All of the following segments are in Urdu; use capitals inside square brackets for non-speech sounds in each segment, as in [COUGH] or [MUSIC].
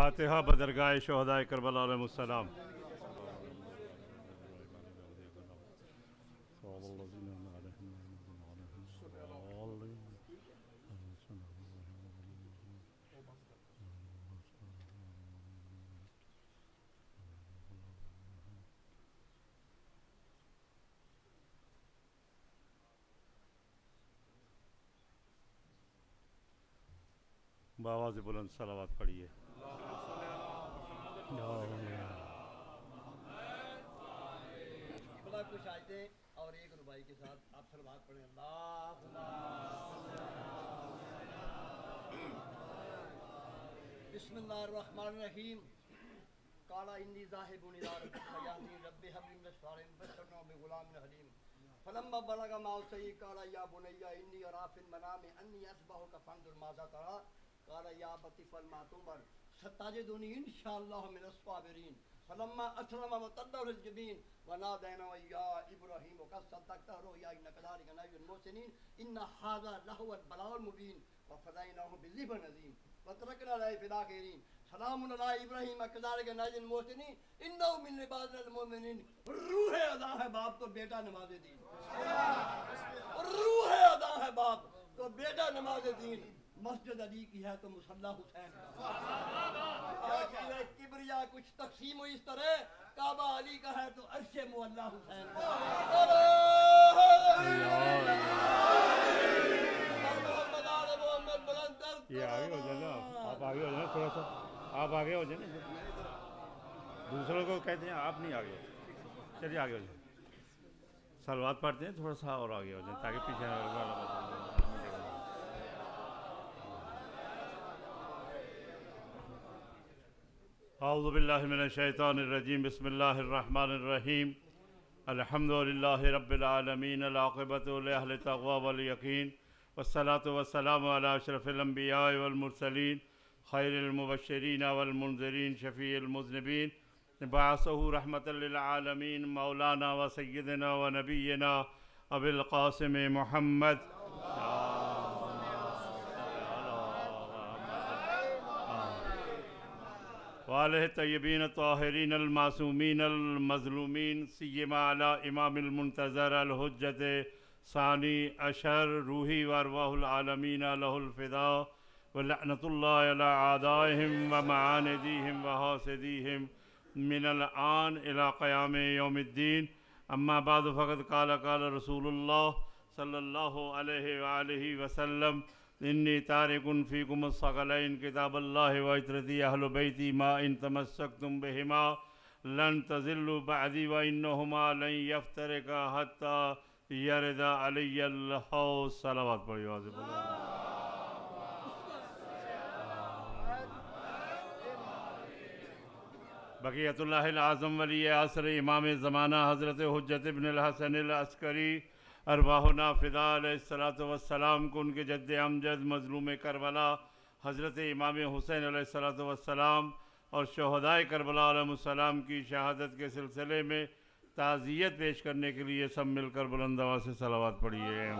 فاتحہ بدرگاہ شہداء کربلا علیہ السلام۔ بآواز بلند صلوات پڑھیے۔ بلا کچھ آیتیں اور ایک ربائی کے ساتھ آپ سلوات پڑھیں۔ اللہ بسم اللہ الرحمن الرحیم۔ قال انی ذاهب الى ربی سیاحنی رب حبل من الصالحین بشرنا بغلام حلیم فلما بلغ معه السعي قال يا بني اني ارى في المنام اني اصبحك فانظر ماذا ترى قال يا ابت افعل ما تؤمر ستجدني ان شاء الله من الصابرين فلما اسلم وتدبر الجبين ونادينا يا ابراهيم وقد صدقت رؤيا ان كذلك نجزي المحسنين ان هذا لهو البلاء المبين وفديناه بذبح عظيم وتركنا عليه في الاخرين سلام على ابراهيم كذلك نجزي المحسنين انه من عبادنا المؤمنين روح ادا ہے باپ تو بیٹا نماز دین. روح ادا ہے باپ تو بیٹا نماز دین. مسجد علی کی ہے تو مسلح حسین کا۔ کبریا کچھ تقسیم ہوئی اس طرح، کعبہ علی کا ہے تو عرش مولا حسین یہ آگے ہو جائے نا آپ آگے ہو جائیں تھوڑا سا۔ آپ آگے ہو جائیں دوسروں کو کہتے ہیں آپ نہیں آگے چلیے آگے ہو جائیں سلوات پڑھتے ہیں، تھوڑا سا اور آگے ہو جائیں تاکہ پیچھے اعوذ باللہ من الشیطان الرجیم، بسم اللہ الرحمن الرحیم۔ الحمد للہ رب العالمین، العاقبۃ لأہل تغوا والیقین، والصلاة والسلام علی اشرف الانبیاء والمرسلین، خیر المبشرین والمنذرین، شفیع المذنبین۔ بعثہ رحمت للعالمین، مولانا و سیدنا و نبینا ابو القاسم محمد۔ والہ طیبین طاہرین المعصومین المظلومین سیما علی امام المنتظر الحجت ثانی اشر روحی وارواح العالمین لہ الفداء ولعنت اللہ علی عادائہم ومعاندیہم وحاسدیہم من الآن الى قیام یوم الدین. اما بعد فقد قال قال رسول اللہ صلی اللہ علیہ وآلہ وسلم انی تارکن فیکم الثقلین کتاب اللہ و اہل بیتی ما ان تمسکتم بہما لن تزلوا بعدی و انہما لن یفترکا حتی یرد علی الحوض صلوات پڑھی واضح بلند بقیت اللہ العظم ولی عصر امام زمانہ حضرت حجت ابن الحسن العسکری ارواحنا فدا علیہ الصلاۃ والسلام کو ان کے جد امجد مظلوم کربلا، حضرت امام حسین علیہ الصلاۃ والسلام اور شہدائے کربلا علیہ السلام کی شہادت کے سلسلے میں تعزیت پیش کرنے کے لیے سب مل کر بلند آواز سے صلوات پڑھیے۔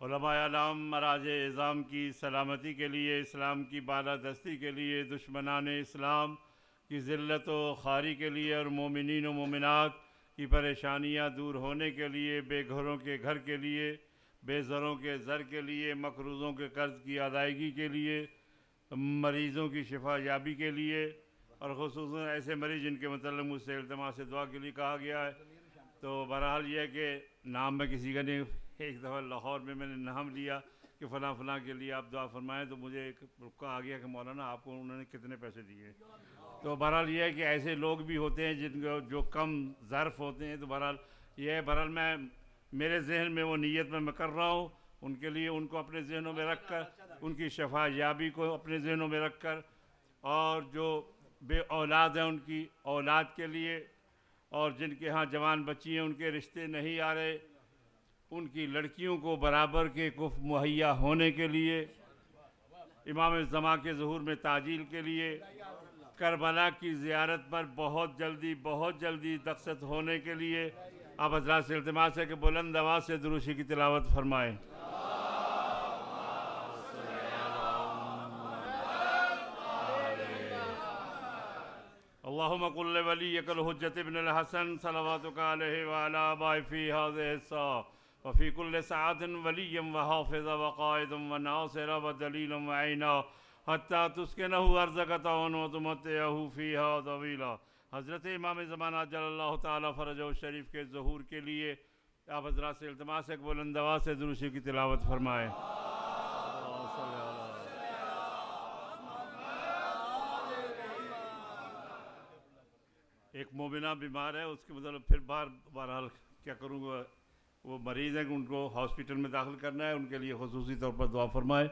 علماء علام مراج اعظام کی سلامتی کے لیے، اسلام کی بالادستی کے لیے، دشمنان اسلام کی ذلت و خاری کے لیے اور مومنین و مومنات کی پریشانیاں دور ہونے کے لیے، بے گھروں کے گھر کے لیے، بے زروں کے زر کے لیے، مقروضوں کے قرض کی ادائیگی کے لیے، مریضوں کی شفا یابی کے لیے، اور خصوصاً ایسے مریض جن کے متعلق مجھ سے التماس سے دعا کے لیے کہا گیا ہے۔ تو بہرحال یہ ہے کہ نام میں کسی کا نہیں، ایک دفعہ لاہور میں میں نے نام لیا کہ فلاں فلاں کے لیے آپ دعا فرمائیں تو مجھے ایک کہا گیا کہ مولانا آپ کو انہوں نے کتنے پیسے دیے۔ تو بہرحال یہ ہے کہ ایسے لوگ بھی ہوتے ہیں جن کو جو کم ظرف ہوتے ہیں، تو بہرحال یہ ہے، بہرحال میں میرے ذہن میں وہ نیت میں میں کر رہا ہوں۔ ان کے لیے ان کو اپنے ذہنوں میں رکھ کر، ان کی شفا یابی کو اپنے ذہنوں میں رکھ کر اور جو بے اولاد ہیں ان کی اولاد کے لیے اور جن کے ہاں جوان بچی ہیں، ان کے رشتے نہیں آ رہے، ان کی لڑکیوں کو برابر کے کف مہیا ہونے کے لیے، امام زماں کے ظہور میں تعجیل کے لیے کربلا کی زیارت پر بہت جلدی بہت جلدی دقصد ہونے کے لیے آپ حضرات سے التماس ہے کہ بلند آواز سے دروشی کی تلاوت فرمائیں۔ اللہم قل ولی اکل حجت ابن الحسن صلواتک علیہ وعلا بائی فی حاضر الساعة وفی کل سعاد ولیم وحافظ وقائد وناصر ودلیل وعینہ حتى تسكنه أرزك طوعا وتمتعه فيها طويلا حضرت امام زمانہ جل اللہ تعالیٰ فرج و شریف کے ظہور کے لیے آپ حضرات سے التماس ایک بلند آواز سے دروشی کی تلاوت فرمائیں۔ ایک مومنہ بیمار ہے، اس کے مطلب پھر بار بہرحال کیا کروں گا؟ وہ مریض ہیں کہ ان کو ہاسپٹل میں داخل کرنا ہے، ان کے لیے خصوصی طور پر دعا فرمائے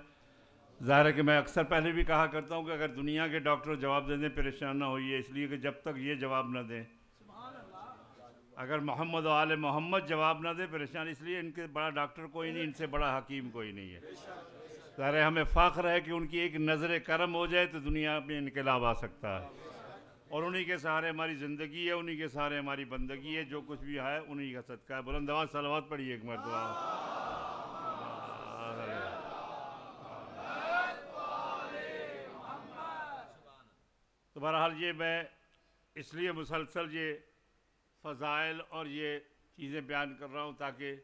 ظاہر ہے کہ میں اکثر پہلے بھی کہا کرتا ہوں کہ اگر دنیا کے ڈاکٹر جواب دے دیں، پریشان نہ ہوئیے، اس لیے کہ جب تک یہ جواب نہ دیں۔ اگر محمد و آل محمد جواب نہ دے پریشان، اس لیے ان کے بڑا ڈاکٹر کوئی نہیں، ان سے بڑا حکیم کوئی نہیں ہے۔ ظاہر ہے ہمیں فخر ہے کہ ان کی ایک نظر کرم ہو جائے تو دنیا میں انقلاب آ سکتا ہے۔ اور انہی کے سہارے ہماری زندگی ہے، انہی کے سہارے ہماری بندگی ہے، جو کچھ بھی ہے، انہی کا صدقہ ہے۔ بلند آواز، صلوات پڑھیے ایک مرتبہ۔ تو بہرحال یہ میں اس لیے مسلسل یہ فضائل اور یہ چیزیں بیان کر رہا ہوں تاکہ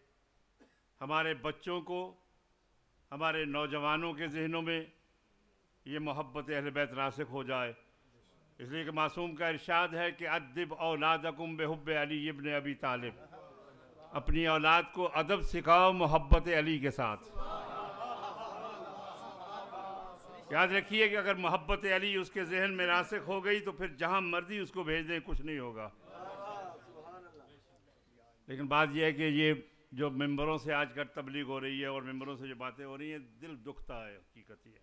ہمارے بچوں کو، ہمارے نوجوانوں کے ذہنوں میں یہ محبت اہل بیت راسخ ہو جائے۔ اس لیے کہ معصوم کا ارشاد ہے کہ ادب اولادکم بحب علی ابن ابی طالب۔ اپنی اولاد کو ادب سکھاؤ محبت علی کے ساتھ۔ یاد رکھیے کہ اگر محبت علی اس کے ذہن میں راسخ ہو گئی تو پھر جہاں مرضی اس کو بھیج دیں، کچھ نہیں ہوگا۔ لیکن بات یہ ہے کہ یہ جو ممبروں سے آج کل تبلیغ ہو رہی ہے اور ممبروں سے جو باتیں ہو رہی ہیں، دل دکھتا ہے، حقیقت یہ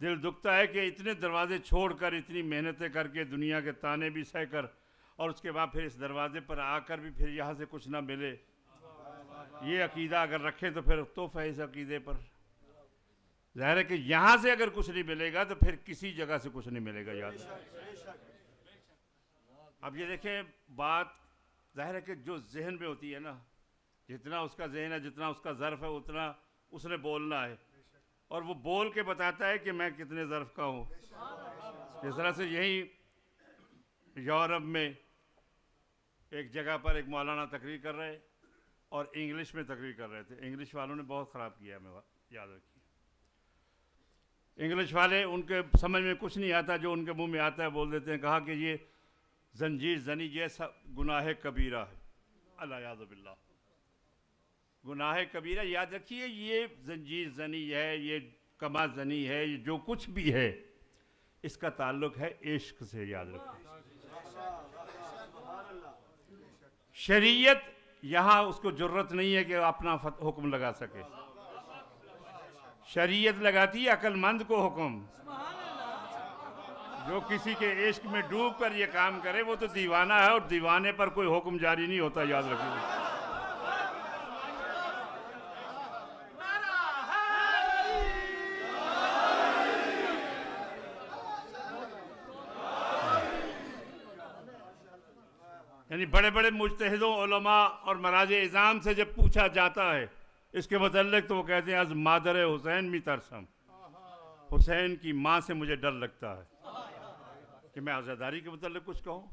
دل دکھتا ہے کہ اتنے دروازے چھوڑ کر، اتنی محنتیں کر کے دنیا کے تانے بھی سہ کر اور اس کے بعد پھر اس دروازے پر آ کر بھی پھر یہاں سے کچھ نہ ملے۔ یہ عقیدہ اگر رکھیں تو پھر توفہ اس عقیدے پر۔ ظاہر ہے کہ یہاں سے اگر کچھ نہیں ملے گا تو پھر کسی جگہ سے کچھ نہیں ملے گا، یاد اب یہ دیکھیں، بات ظاہر ہے کہ جو ذہن میں ہوتی ہے نا، جتنا اس کا ذہن ہے، جتنا اس کا ظرف ہے، اتنا اس نے بولنا ہے۔ اور وہ بول کے بتاتا ہے کہ میں کتنے ظرف کا ہوں۔ جس طرح سے یہی یورپ میں ایک جگہ پر ایک مولانا تقریر کر رہے اور انگلش میں تقریر کر رہے تھے۔ انگلش والوں نے بہت خراب کیا ہمیں یاد رکھیے۔ انگلش والے ان کے سمجھ میں کچھ نہیں آتا، جو ان کے منہ میں آتا ہے بول دیتے ہیں، کہا کہ یہ زنجیر زنی جیسا گناہ کبیرہ ہے۔ اللہ یاد باللہ۔ گناہ کبیرہ، یاد رکھیے، یہ زنجیر زنی ہے، یہ کما زنی ہے، یہ جو کچھ بھی ہے، اس کا تعلق ہے عشق سے، یاد رکھیے۔ شریعت، یہاں اس کو ضرورت نہیں ہے کہ اپنا حکم لگا سکے۔ شریعت لگاتی ہے عقل مند کو حکم۔ جو کسی کے عشق میں ڈوب کر یہ کام کرے، وہ تو دیوانہ ہے اور دیوانے پر کوئی حکم جاری نہیں ہوتا، یاد رکھیے۔ یعنی بڑے بڑے مجتہدوں، علماء اور مراج اظام سے جب پوچھا جاتا ہے اس کے متعلق تو وہ کہتے ہیں، از مادر حسین بھی ترسم۔ حسین کی ماں سے مجھے ڈر لگتا ہے۔ کہ میں عزاداری کے متعلق کچھ کہوں؟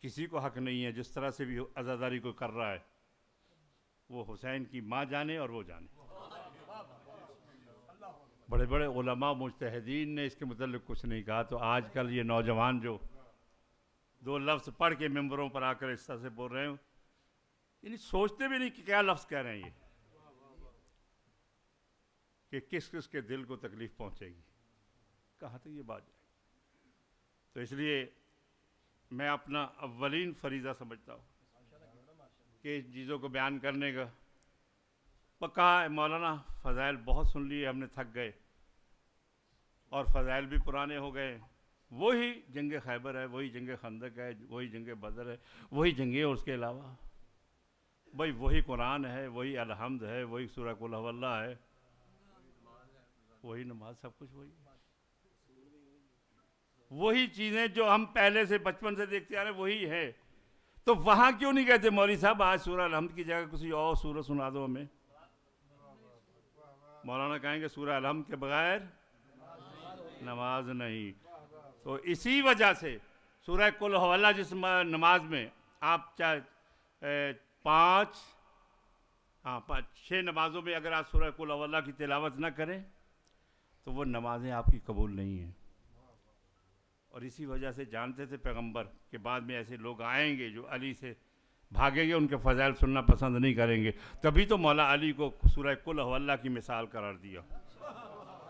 کسی کو حق نہیں ہے، جس طرح سے بھی عزاداری کو کر رہا ہے، وہ حسین کی ماں جانے اور وہ جانے۔ بڑے بڑے علماء مجتہدین نے اس کے متعلق کچھ نہیں کہا۔ تو آج کل یہ نوجوان جو دو لفظ پڑھ کے ممبروں پر آ کر اس طرح سے بول رہے ہوں یعنی سوچتے بھی نہیں کہ کیا لفظ کہہ رہے ہیں یہ، کہ کس کس کے دل کو تکلیف پہنچے گی۔ کہاں تک یہ بات جائے تو اس لیے میں اپنا اولین فریضہ سمجھتا ہوں کہ ان چیزوں کو بیان کرنے کا۔ پکا مولانا، فضائل بہت سن لیے، ہم نے تھک گئے۔ اور فضائل بھی پرانے ہو گئے۔ وہی جنگ خیبر ہے، وہی جنگ خندق ہے، وہی جنگ بدر ہے، وہی جنگیں اور اس کے علاوہ۔ بھائی وہی قرآن ہے، وہی الحمد ہے، وہی سورہ کل اللہ ہے۔ وہی نماز سب کچھ وہی۔ وہی چیزیں جو ہم پہلے سے بچپن سے دیکھتے آ رہے وہی ہے۔ تو وہاں کیوں نہیں کہتے مولوی صاحب؟ آج سورہ الحمد کی جگہ کسی اور سورہ سنا دو ہمیں۔ مولانا کہیں گے سورہ الحمد کے بغیر نماز نہیں۔ تو اسی وجہ سے سورہ کل حوالہ جس نماز میں آپ چاہے پانچ ہاں پانچ، چھ نمازوں میں اگر آپ سورہ کل حوالہ کی تلاوت نہ کریں، تو وہ نمازیں آپ کی قبول نہیں ہیں۔ اور اسی وجہ سے جانتے تھے پیغمبر کہ بعد میں ایسے لوگ آئیں گے جو علی سے بھاگیں گے، ان کے فضائل سننا پسند نہیں کریں گے۔ تبھی تو مولا علی کو سورہ کل اللہ کی مثال قرار دیا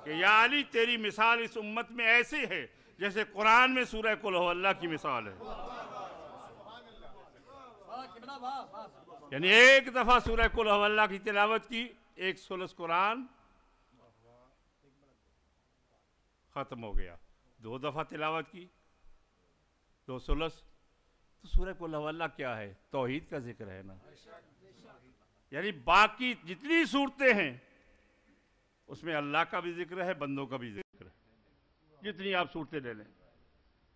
کہ یا علی، تیری مثال اس امت میں ایسی ہے جیسے قرآن میں سورہ کل اللہ کی مثال ہے۔ یعنی ایک دفعہ سورہ کل اللہ کی تلاوت کی، ایک سلس قرآن ختم ہو گیا۔ دو دفعہ تلاوت کی، دو سلس۔ تو سورہ کل اللہ کیا ہے؟ توحید کا ذکر ہے نا۔ یعنی باقی جتنی صورتیں ہیں، اس میں اللہ کا بھی ذکر ہے، بندوں کا بھی ذکر ہے۔ جتنی آپ صورتیں لے لیں۔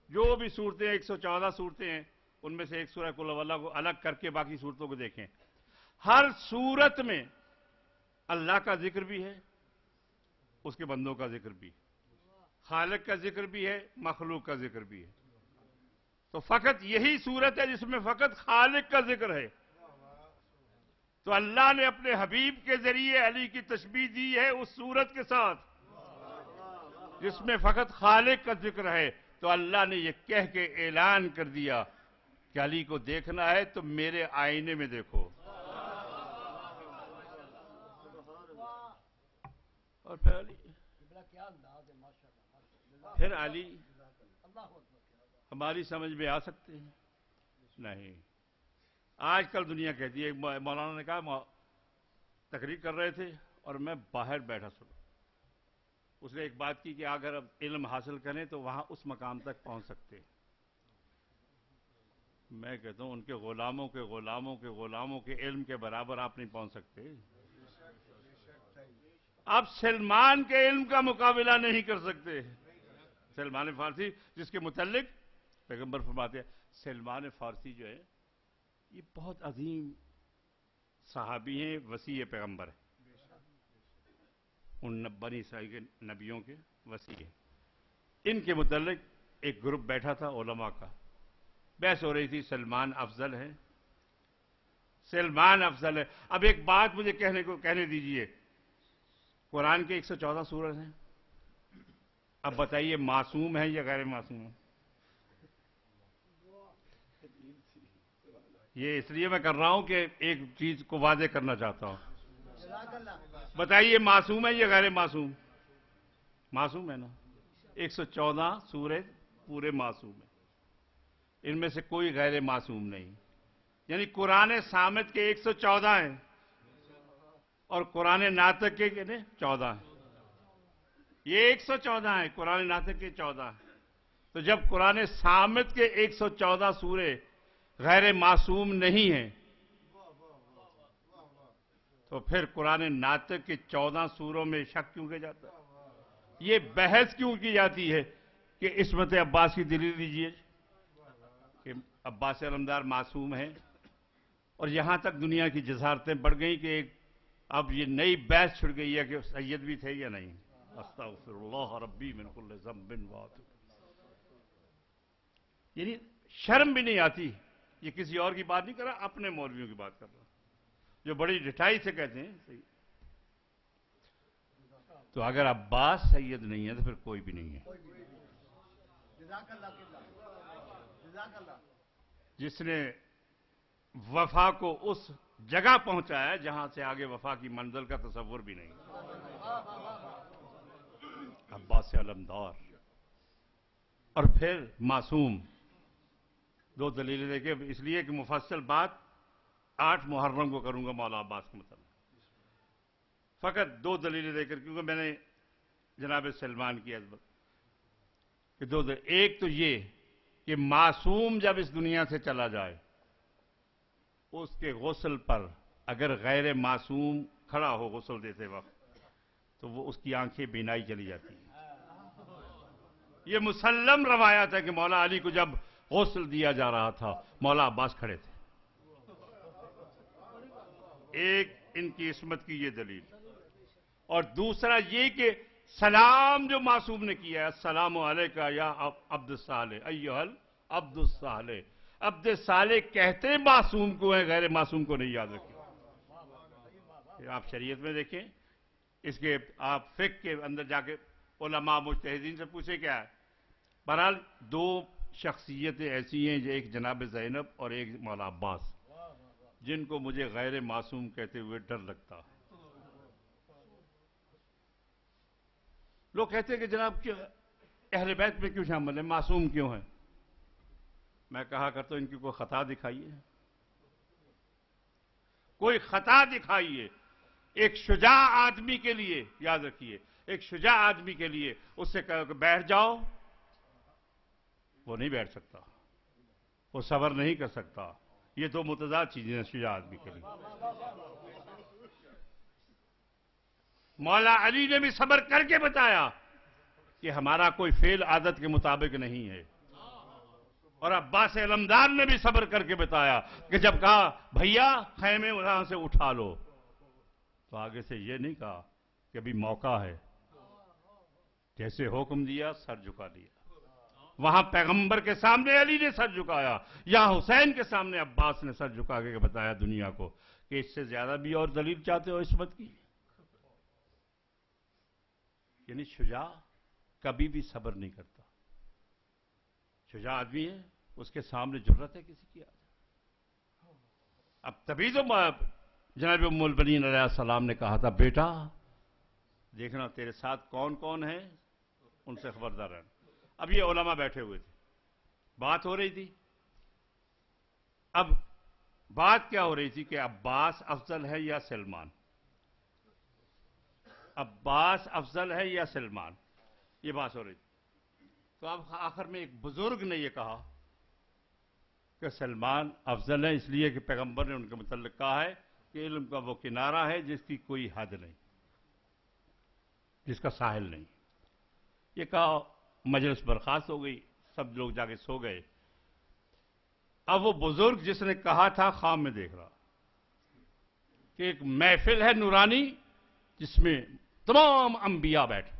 جو بھی صورتیں، ایک سو چودہ صورتیں ہیں ان میں سے ایک سورہ کل اللہ کو الگ کر کے باقی صورتوں کو دیکھیں۔ ہر صورت میں اللہ کا ذکر بھی ہے، اس کے بندوں کا ذکر بھی خالق کا ذکر بھی ہے، مخلوق کا ذکر بھی ہے۔ تو فقط یہی صورت ہے جس میں فقط خالق کا ذکر ہے۔ تو اللہ نے اپنے حبیب کے ذریعے علی کی تشبیح دی ہے اس صورت کے ساتھ، جس میں فقط خالق کا ذکر ہے۔ تو اللہ نے یہ کہہ کے اعلان کر دیا۔ کہ علی کو دیکھنا ہے تو میرے آئینے میں دیکھو۔ اور پھر علی۔ پھر علی۔ ہماری سمجھ میں آ سکتے ہیں۔ نہیں۔ آج کل دنیا کہتی ہے مولانا نے کہا تقریر کر رہے تھے اور میں باہر بیٹھا سنا اس نے ایک بات کی کہ اگر اب علم حاصل کریں تو وہاں اس مقام تک پہنچ سکتے میں کہتا ہوں ان کے غلاموں کے غلاموں کے غلاموں کے علم کے برابر آپ نہیں پہنچ سکتے۔ آپ سلمان کے علم کا مقابلہ نہیں کر سکتے۔ سلمان فارسی، جس کے متعلق پیغمبر فرماتے ہیں، سلمان فارسی جو ہے، یہ بہت عظیم صحابی ہیں، وسیع پیغمبر ہیں۔ ان بنی اسرائیل کے نبیوں کے وسیع ہیں۔ ان کے متعلق ایک گروپ بیٹھا تھا، علماء کا۔ بحث ہو رہی تھی، سلمان افضل ہے سلمان افضل ہے اب ایک بات مجھے کہنے کو، کہنے دیجیے۔ قرآن کے ایک سو چودہ سورج ہیں۔ اب بتائیے، معصوم ہے یا غیر معصوم ہے یہ اس لیے میں کر رہا ہوں کہ ایک چیز کو واضح کرنا چاہتا ہوں۔ بتائیے، معصوم ہے یا غیر معصوم؟ معصوم ہے نا۔ ایک سو چودہ سورج پورے معصوم ہیں۔ ان میں سے کوئی غیر معصوم نہیں۔ یعنی قرآن سامت کے ایک سو چودہ ہیں۔ اور قرآن ناطق کے چودہ ہیں۔ یہ ایک سو چودہ ہیں، قرآن ناطق کے چودہ ہیں۔ تو جب قرآن سامت کے ایک سو چودہ سورے غیر معصوم نہیں ہیں، تو پھر قرآن ناطق کے چودہ سوروں میں شک کیوں کیا جاتا ہے؟ یہ بحث کیوں کی جاتی ہے کہ عصمت عباس کی دلیل دیجیے عباس علمدار معصوم ہیں اور یہاں تک دنیا کی جزارتیں بڑھ گئیں کہ ایک اب یہ نئی بحث چھڑ گئی ہے کہ سید بھی تھے یا نہیں۔ استغفر اللہ ربی من کل ذنب یعنی شرم بھی نہیں آتی۔ یہ کسی اور کی بات نہیں کر رہا، اپنے مولویوں کی بات کر رہا۔ جو بڑی ڈٹائی سے کہتے ہیں، صحیح۔ تو اگر عباس سید نہیں ہے تو پھر کوئی بھی نہیں ہے۔ جس نے وفا کو اس جگہ پہنچایا جہاں سے آگے وفا کی منزل کا تصور بھی نہیں۔ عباس علمدار اور پھر معصوم۔ دو دلیلیں دیکھیں اس لیے کہ مفصل بات آٹھ محرم کو کروں گا مولا عباس کے مطلب فقط دو دلیلیں دے کر کیونکہ میں نے جناب سلمان کی عزمت کہ دو دل... ایک تو یہ کہ معصوم جب اس دنیا سے چلا جائے، اس کے غسل پر اگر غیر معصوم کھڑا ہو غسل دیتے وقت، تو وہ اس کی آنکھیں بینائی چلی جاتی ہیں۔ یہ مسلم روایت ہے کہ مولا علی کو جب غسل دیا جا رہا تھا، مولا عباس کھڑے تھے۔ ایک ان کی عصمت کی یہ دلیل۔ اور دوسرا یہ کہ سلام جو معصوم نے کیا ہے، السلام علیکہ یا عبد الصالح ایوہل عبد الصالح عبد الصالح کہتے معصوم کو ہیں، غیر معصوم کو نہیں یاد رکھیں۔ آپ شریعت میں دیکھیں، اس کے آپ فقہ کے اندر جا کے علماء مجتہدین سے پوچھے کیا ہے۔ بہرحال دو شخصیتیں ایسی ہیں جو ایک جناب زینب اور ایک مولا عباس، جن کو مجھے غیر معصوم کہتے ہوئے ڈر لگتا۔ ہے لوگ کہتے ہیں کہ جناب اہل بیت میں کیوں شامل ہیں؟ معصوم کیوں ہیں؟ میں کہا کرتا ہوں، ان کی کوئی خطا دکھائیے۔ کوئی خطا دکھائیے۔ ایک شجاع آدمی کے لیے، یاد رکھیے، ایک شجاع آدمی کے لیے۔ اس سے کہ بیٹھ جاؤ۔ وہ نہیں بیٹھ سکتا۔ وہ صبر نہیں کر سکتا۔ یہ دو متضاد چیزیں ہیں شجاع آدمی کے لیے۔ مولا علی نے بھی صبر کر کے بتایا کہ ہمارا کوئی فیل عادت کے مطابق نہیں ہے۔ اور عباس علمدار نے بھی صبر کر کے بتایا کہ جب کہا، بھیا، خیمے وہاں سے اٹھا لو۔ تو آگے سے یہ نہیں کہا کہ ابھی موقع ہے۔ جیسے حکم دیا، سر جھکا دیا۔ وہاں پیغمبر کے سامنے علی نے سر جھکایا۔ یا حسین کے سامنے عباس نے سر جھکا کے بتایا دنیا کو کہ اس سے زیادہ بھی اور دلیل چاہتے ہو عصمت کی؟ یعنی شجاع کبھی بھی صبر نہیں کرتا۔ شجاع آدمی ہے، اس کے سامنے ضرورت ہے کسی کی۔ آج اب تبھی تو جناب ام علیہ السلام نے کہا تھا، بیٹا، دیکھنا تیرے ساتھ کون کون ہے، ان سے خبردار رہنا۔ اب یہ علماء بیٹھے ہوئے تھے۔ بات ہو رہی تھی۔ اب بات کیا ہو رہی تھی کہ عباس افضل ہے یا سلمان؟ عباس افضل ہے یا سلمان؟ یہ بات ہو رہی تھی۔ تو اب آخر میں ایک بزرگ نے یہ کہا کہ سلمان افضل ہے اس لیے کہ پیغمبر نے ان کے متعلق کہا ہے کہ علم کا وہ کنارہ ہے جس کی کوئی حد نہیں، جس کا ساحل نہیں۔ یہ کہا مجلس برخاست ہو گئی، سب لوگ جا کے سو گئے۔ اب وہ بزرگ جس نے کہا تھا خواب میں دیکھ رہا کہ ایک محفل ہے نورانی، جس میں تمام انبیاء بیٹھے۔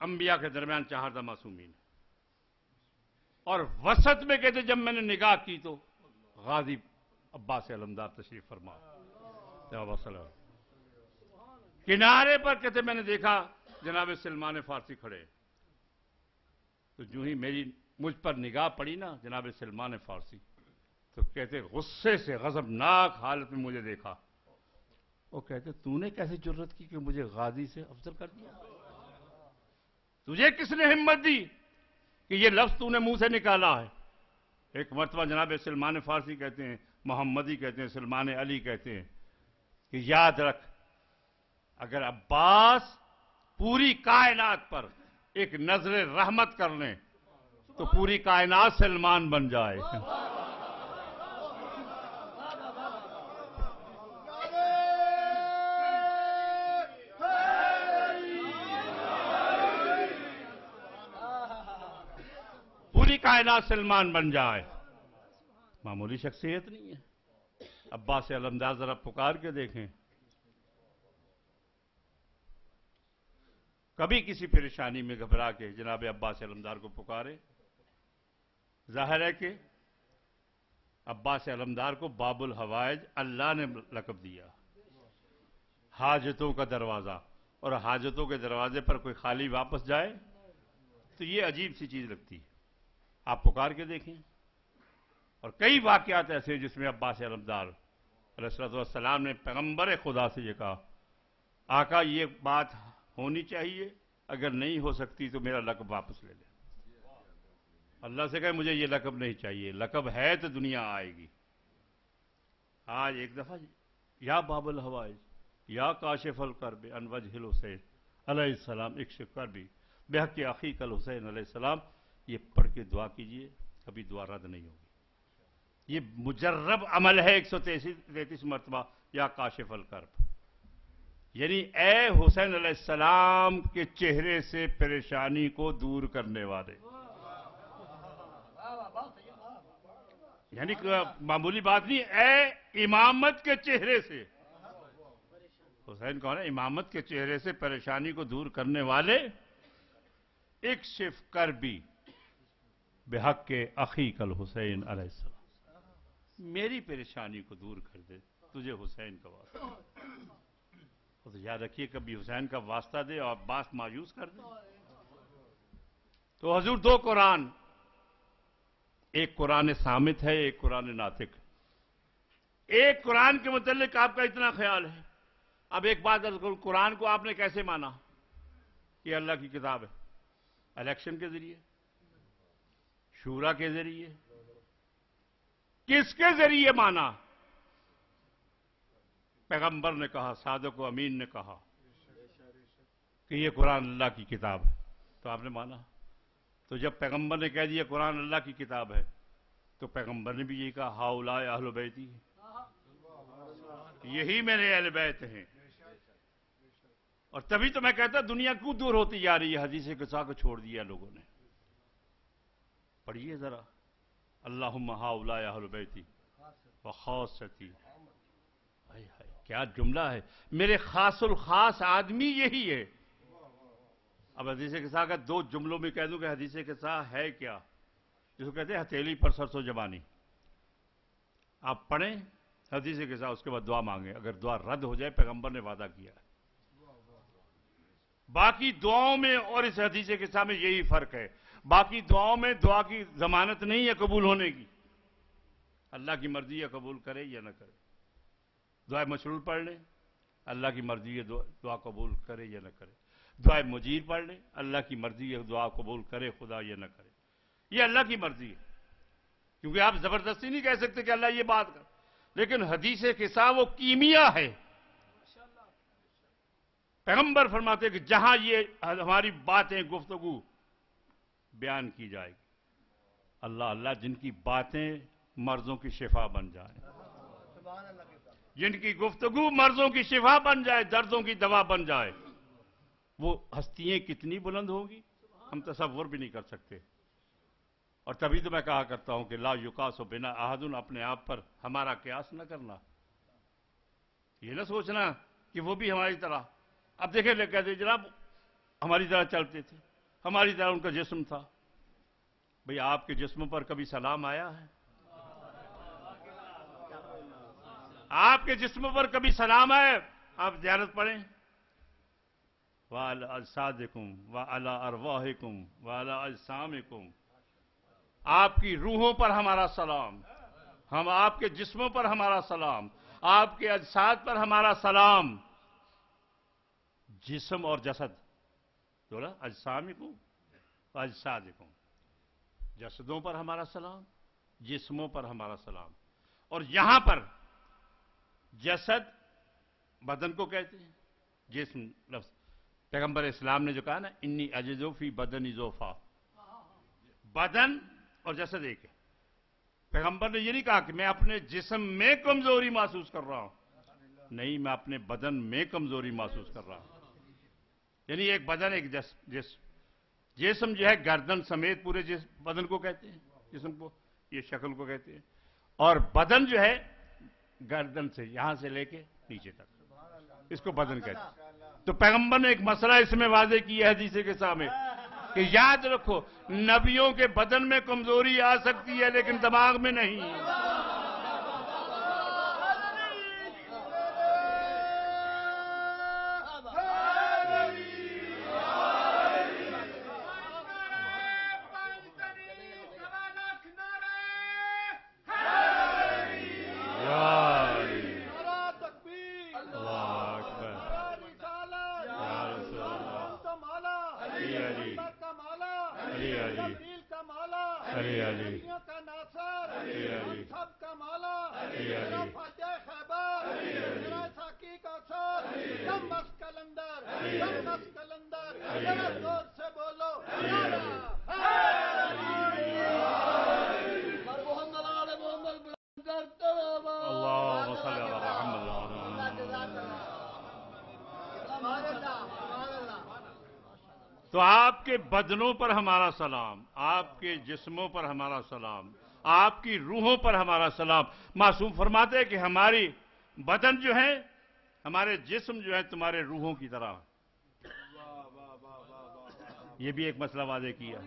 انبیاء کے درمیان چہار تھا معصومین۔ اور وسط میں کہتے جب میں نے نگاہ کی تو غازی عباس علمدار تشریف فرما۔ کنارے پر کہتے میں نے دیکھا جناب سلمان فارسی کھڑے۔ تو جو ہی میری مجھ پر نگاہ پڑی نا جناب سلمان فارسی، تو کہتے غصے سے غضبناک حالت میں مجھے دیکھا۔ وہ کہتے تو نے کیسے ضرورت کی کہ مجھے غازی سے افضل کر دیا؟ تجھے کس نے ہمت دی کہ یہ لفظ تو نے منہ سے نکالا ہے؟ ایک مرتبہ جناب سلمان فارسی کہتے ہیں، محمدی کہتے ہیں، سلمان علی کہتے ہیں کہ یاد رکھ، اگر عباس پوری کائنات پر ایک نظر رحمت کر لیں، تو پوری کائنات سلمان بن جائے۔ کائنات سلمان بن جائے۔ معمولی شخصیت نہیں ہے۔ ابا سے علمدار ذرا پکار کے دیکھیں۔ کبھی کسی پریشانی میں گھبرا کے جناب عباس علمدار کو پکارے۔ ظاہر ہے کہ عباس علمدار کو باب الحوائج اللہ نے لقب دیا۔ حاجتوں کا دروازہ۔ اور حاجتوں کے دروازے پر کوئی خالی واپس جائے تو یہ عجیب سی چیز لگتی ہے۔ آپ پکار کے دیکھیں۔ اور کئی واقعات ایسے جس میں عباس علمدار علیہ والسلام نے پیغمبر خدا سے یہ کہا، آقا یہ بات ہونی چاہیے، اگر نہیں ہو سکتی تو میرا لقب واپس لے لے۔ اللہ سے کہے، مجھے یہ لقب نہیں چاہیے، لقب ہے تو دنیا آئے گی۔ آج ایک دفعہ جی، یا باب الحوائج، یا کاشف الکرب انوجہ حسین علیہ السلام، ایک شکر بھی بحق عقیق الحسین علیہ السلام یہ پڑھ کے دعا کیجیے، کبھی دعا رد نہیں ہوگی۔ یہ مجرب عمل ہے ایک سو تینتیس مرتبہ، یا کاشف الکرب یعنی اے حسین علیہ السلام کے چہرے سے پریشانی کو دور کرنے والے۔ یعنی معمولی بات نہیں، اے امامت کے چہرے سے۔ حسین کون ہے؟ امامت کے چہرے سے پریشانی کو دور کرنے والے ایک شف کر بھی بحق کے عقی کل حسین علیہ السلام۔ میری پریشانی کو دور کر دے، تجھے حسین کا واسطہ۔ تو یاد رکھیے، کبھی حسین کا واسطہ دے اور بات مایوس کر دے۔ تو حضور دو قرآن، ایک قرآن سامت ہے، ایک قرآن ناطق ایک قرآن کے متعلق آپ کا اتنا خیال ہے۔ اب ایک بات قرآن کو آپ نے کیسے مانا؟ یہ اللہ کی کتاب ہے۔ الیکشن کے ذریعے۔ شورا کے ذریعے کس کے ذریعے مانا پیغمبر نے کہا صادق و امین نے کہا کہ یہ قرآن اللہ کی کتاب ہے تو آپ نے مانا تو جب پیغمبر نے کہہ دیا قرآن اللہ کی کتاب ہے تو پیغمبر نے بھی یہ کہا ہاؤلا اہل بیتی یہی میرے اہل بیت ہیں اور تبھی تو میں کہتا دنیا کیوں دور ہوتی جا رہی ہے حدیث قصا کو چھوڑ دیا لوگوں نے پڑھیے ذرا۔ اللہ ہاؤلا اہل بیتی۔ خاص کیا جملہ ہے۔ میرے خاص الخاص آدمی یہی ہے۔ اب حدیث کے ساتھ دو جملوں میں کہہ دوں کہ حدیث کے ساتھ ہے کیا؟ جس کو کہتے ہیں ہتھیلی پر سرسو جبانی۔ آپ پڑھیں، حدیث کے ساتھ اس کے بعد دعا مانگیں۔ اگر دعا رد ہو جائے، پیغمبر نے وعدہ کیا۔ ہے باقی دعاؤں میں اور اس حدیث کے ساتھ میں یہی فرق ہے۔ باقی دعاؤں میں دعا کی ضمانت نہیں ہے قبول ہونے کی۔ اللہ کی مرضی ہے قبول کرے یا نہ کرے۔ دعائیں مشرور پڑھ لیں اللہ کی مرضی ہے دعا قبول کرے یا نہ کرے۔ دعائیں مجیر پڑھ لیں اللہ کی مرضی ہے دعا قبول کرے، خدا یا نہ کرے۔ یہ اللہ کی مرضی ہے۔ کیونکہ آپ زبردستی نہیں کہہ سکتے کہ اللہ یہ بات کر۔ لیکن حدیث کے ساتھ وہ کیمیا ہے۔ پیغمبر فرماتے کہ جہاں یہ ہماری باتیں، گفتگو بیان کی جائے گی۔ اللہ اللہ جن کی باتیں مرضوں کی شفا بن جائیں۔ جن کی گفتگو مرضوں کی شفا بن جائے، دردوں کی دوا بن جائے، وہ ہستیاں کتنی بلند ہوگی؟ ہم تصور بھی نہیں کر سکتے۔ اور تبھی تو میں کہا کرتا ہوں کہ لا یقاس و بنا احدن، اپنے آپ پر ہمارا قیاس نہ کرنا۔ یہ نہ سوچنا کہ وہ بھی ہماری طرح۔ اب دیکھیں، لے کہتے جناب، ہماری طرح چلتے تھے۔ ہماری طرح ان کا جسم تھا۔ بھئی آپ کے جسم پر کبھی سلام آیا ہے؟ آپ کے جسم پر کبھی سلام ہے؟ آپ زیارت پڑھیں۔ وَعَلَىٰ أَجْسَادِكُمْ وَعَلَىٰ أَرْوَاحِكُمْ وَعَلَىٰ أَجْسَامِكُمْ۔ آپ کی روحوں پر ہمارا سلام۔ ہم آپ کے جسموں پر ہمارا سلام۔ آپ کے اجساد پر ہمارا سلام۔ جسم اور جسد۔ بولا، اجسامکم اجسادکم، جسدوں پر ہمارا سلام، جسموں پر ہمارا سلام۔ اور یہاں پر جسد بدن کو کہتے ہیں، جسم لفظ۔ پیغمبر اسلام نے جو کہا نا، انی اجزو فی بدن ازوفا بدن اور جسد ایک ہے۔ پیغمبر نے یہ نہیں کہا کہ میں اپنے جسم میں کمزوری محسوس کر رہا ہوں۔ نہیں، میں اپنے بدن میں کمزوری محسوس کر رہا ہوں۔ یعنی ایک بدن، ایک جسم جسم جسم جو ہے گردن سمیت پورے بدن کو کہتے ہیں، جسم کو، یہ شکل کو کہتے ہیں۔ اور بدن جو ہے گردن سے، یہاں سے لے کے نیچے تک۔ اس کو بدن کہتے ہیں۔ تو پیغمبر نے ایک مسئلہ اس میں واضح کی ہے حدیث کے سامنے کہ یاد رکھو، نبیوں کے بدن میں کمزوری آ سکتی ہے لیکن دماغ میں نہیں۔ بدنوں پر ہمارا سلام، آپ کے جسموں پر ہمارا سلام، آپ کی روحوں پر ہمارا سلام۔ معصوم فرماتے ہیں کہ ہماری بدن جو ہے، ہمارے جسم جو ہے تمہارے روحوں کی طرح۔ یہ بھی ایک مسئلہ واضح کیا۔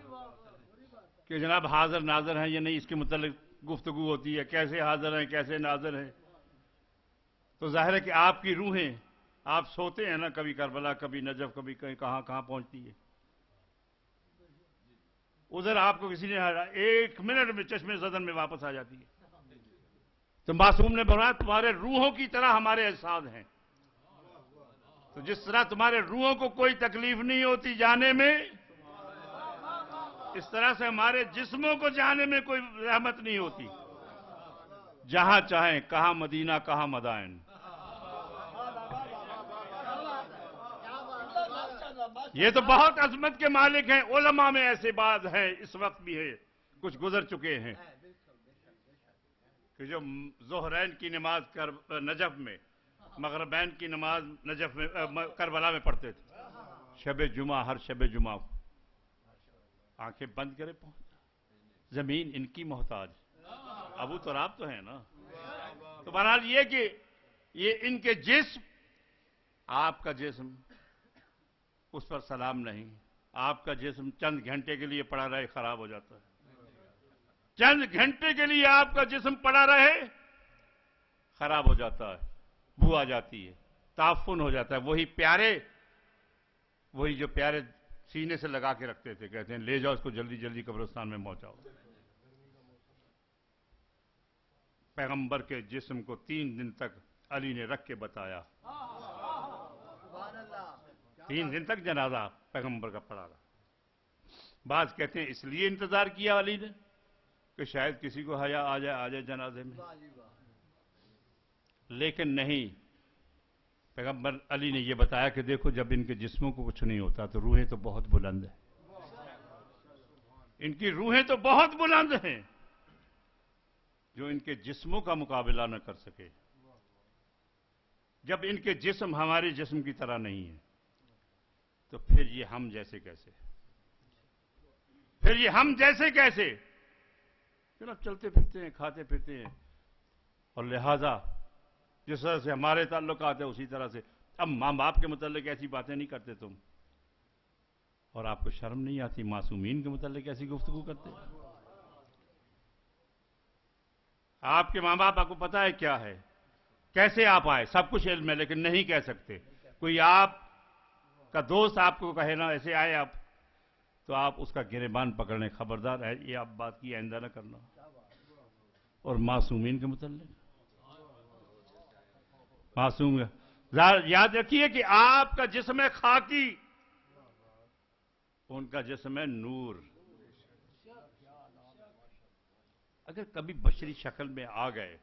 کہ جناب حاضر ناظر ہیں یا نہیں، اس کے متعلق گفتگو ہوتی ہے۔ کیسے حاضر ہیں، کیسے ناظر ہیں؟ تو ظاہر ہے کہ آپ کی روحیں، آپ سوتے ہیں نا کبھی کربلا، کبھی نجف، کبھی کہیں کہاں کہاں پہنچتی ہے۔ ادھر آپ کو کسی نے ایک منٹ میں چشمے زدن میں واپس آ جاتی ہے۔ تو معصوم نے بنایا تمہارے روحوں کی طرح ہمارے احساس ہیں۔ تو جس طرح تمہارے روحوں کو کوئی تکلیف نہیں ہوتی جانے میں، اس طرح سے ہمارے جسموں کو جانے میں کوئی رحمت نہیں ہوتی۔ جہاں چاہیں، کہاں مدینہ، کہاں مدائن۔ یہ تو بہت عظمت کے مالک ہیں، علماء میں ایسے بات ہیں، اس وقت بھی ہے کچھ گزر چکے ہیں۔ کہ جو زہرین کی نماز نجف میں، مغربین کی نماز نجف میں کربلا میں پڑھتے تھے۔ شب جمعہ، ہر شب جمعہ۔ آنکھیں بند کرے پہنچ۔ زمین ان کی محتاج۔ ابو تو راب تو ہے نا۔ تو بہرحال یہ کہ یہ ان کے جسم، آپ کا جسم اس پر سلام نہیں۔ آپ کا جسم چند گھنٹے کے لیے پڑا رہے، خراب ہو جاتا ہے۔ چند گھنٹے کے لیے آپ کا جسم پڑا رہے، خراب ہو جاتا ہے بو آ جاتی ہے، تعفن ہو جاتا ہے۔ وہی پیارے، وہی جو پیارے سینے سے لگا کے رکھتے تھے، کہتے ہیں، لے جاؤ اس کو جلدی جلدی قبرستان میں پہنچاؤ پیغمبر کے جسم کو تین دن تک علی نے رکھ کے بتایا۔ تین دن تک جنازہ پیغمبر کا پڑا رہا۔ بعض کہتے ہیں اس لیے انتظار کیا علی نے کہ شاید کسی کو حیا آ جائے آ جائے جنازے میں۔ لیکن نہیں، پیغمبر علی نے یہ بتایا کہ دیکھو جب ان کے جسموں کو کچھ نہیں ہوتا تو روحیں تو بہت بلند ہیں۔ ان کی روحیں تو بہت بلند ہیں جو ان کے جسموں کا مقابلہ نہ کر سکے۔ جب ان کے جسم ہمارے جسم کی طرح نہیں ہے تو پھر یہ ہم جیسے کیسے؟ پھر یہ ہم جیسے کیسے؟ جناب چلتے پھرتے ہیں، کھاتے پھرتے ہیں۔ اور لہذا جس طرح سے ہمارے تعلقات ہیں، اسی طرح سے۔ اب ماں باپ کے متعلق ایسی باتیں نہیں کرتے تم۔ اور آپ کو شرم نہیں آتی؟ معصومین کے متعلق ایسی گفتگو کرتے؟ آپ کے ماں باپ، آپ کو پتا ہے کیا ہے؟ کیسے آپ آئے؟ سب کچھ علم ہے، لیکن نہیں کہہ سکتے۔ کوئی آپ کا دوست آپ کو کہے نا، ایسے آئے آپ، تو آپ اس کا گریبان پکڑنے خبردار ہے یہ آپ بات کی آئندہ نہ کرنا۔ اور معصومین کے متعلق۔ معصوم یاد رکھیے کہ آپ کا جسم ہے خاکی۔ ان کا جسم ہے نور۔ اگر کبھی بشری شکل میں آ گئے،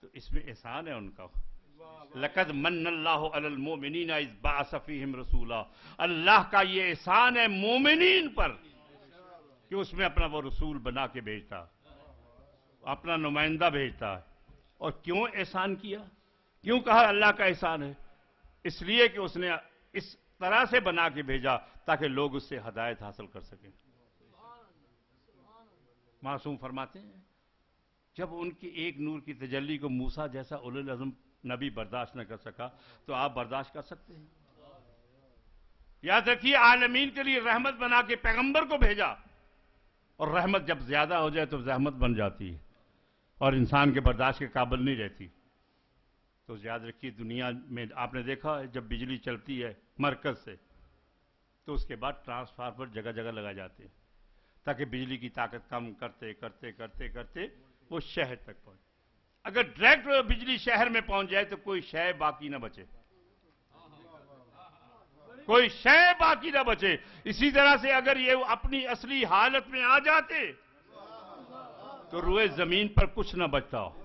تو اس میں احسان ہے ان کا۔ لقد من اللہ علی المومنین از باصفیہم رسولا۔ اللہ کا یہ احسان ہے مومنین پر کہ اس میں اپنا وہ رسول بنا کے بھیجتا، اپنا نمائندہ بھیجتا۔ ہے اور کیوں احسان کیا؟ کیوں کہا اللہ کا احسان ہے؟ اس لیے کہ اس نے اس طرح سے بنا کے بھیجا تاکہ لوگ اس سے ہدایت حاصل کر سکیں۔ معصوم فرماتے ہیں، جب ان کی ایک نور کی تجلی کو موسا جیسا اول العظم نبی برداشت نہ کر سکا تو آپ برداشت کر سکتے ہیں۔ یاد رکھیے، عالمین کے لیے رحمت بنا کے پیغمبر کو بھیجا۔ اور رحمت جب زیادہ ہو جائے تو رحمت بن جاتی ہے۔ اور انسان کے برداشت کے قابل نہیں رہتی۔ تو یاد رکھیے، دنیا میں آپ نے دیکھا جب بجلی چلتی ہے مرکز سے، تو اس کے بعد ٹرانسفارمر جگہ جگہ لگا جاتے ہیں، تاکہ بجلی کی طاقت کم کرتے کرتے کرتے کرتے وہ شہر تک پہنچے۔ اگر ڈائریکٹ بجلی شہر میں پہنچ جائے تو کوئی شہ باقی نہ بچے۔ کوئی شہ باقی نہ بچے۔ اسی طرح سے اگر یہ اپنی اصلی حالت میں آ جاتے تو روئے زمین پر کچھ نہ بچتا۔ ہو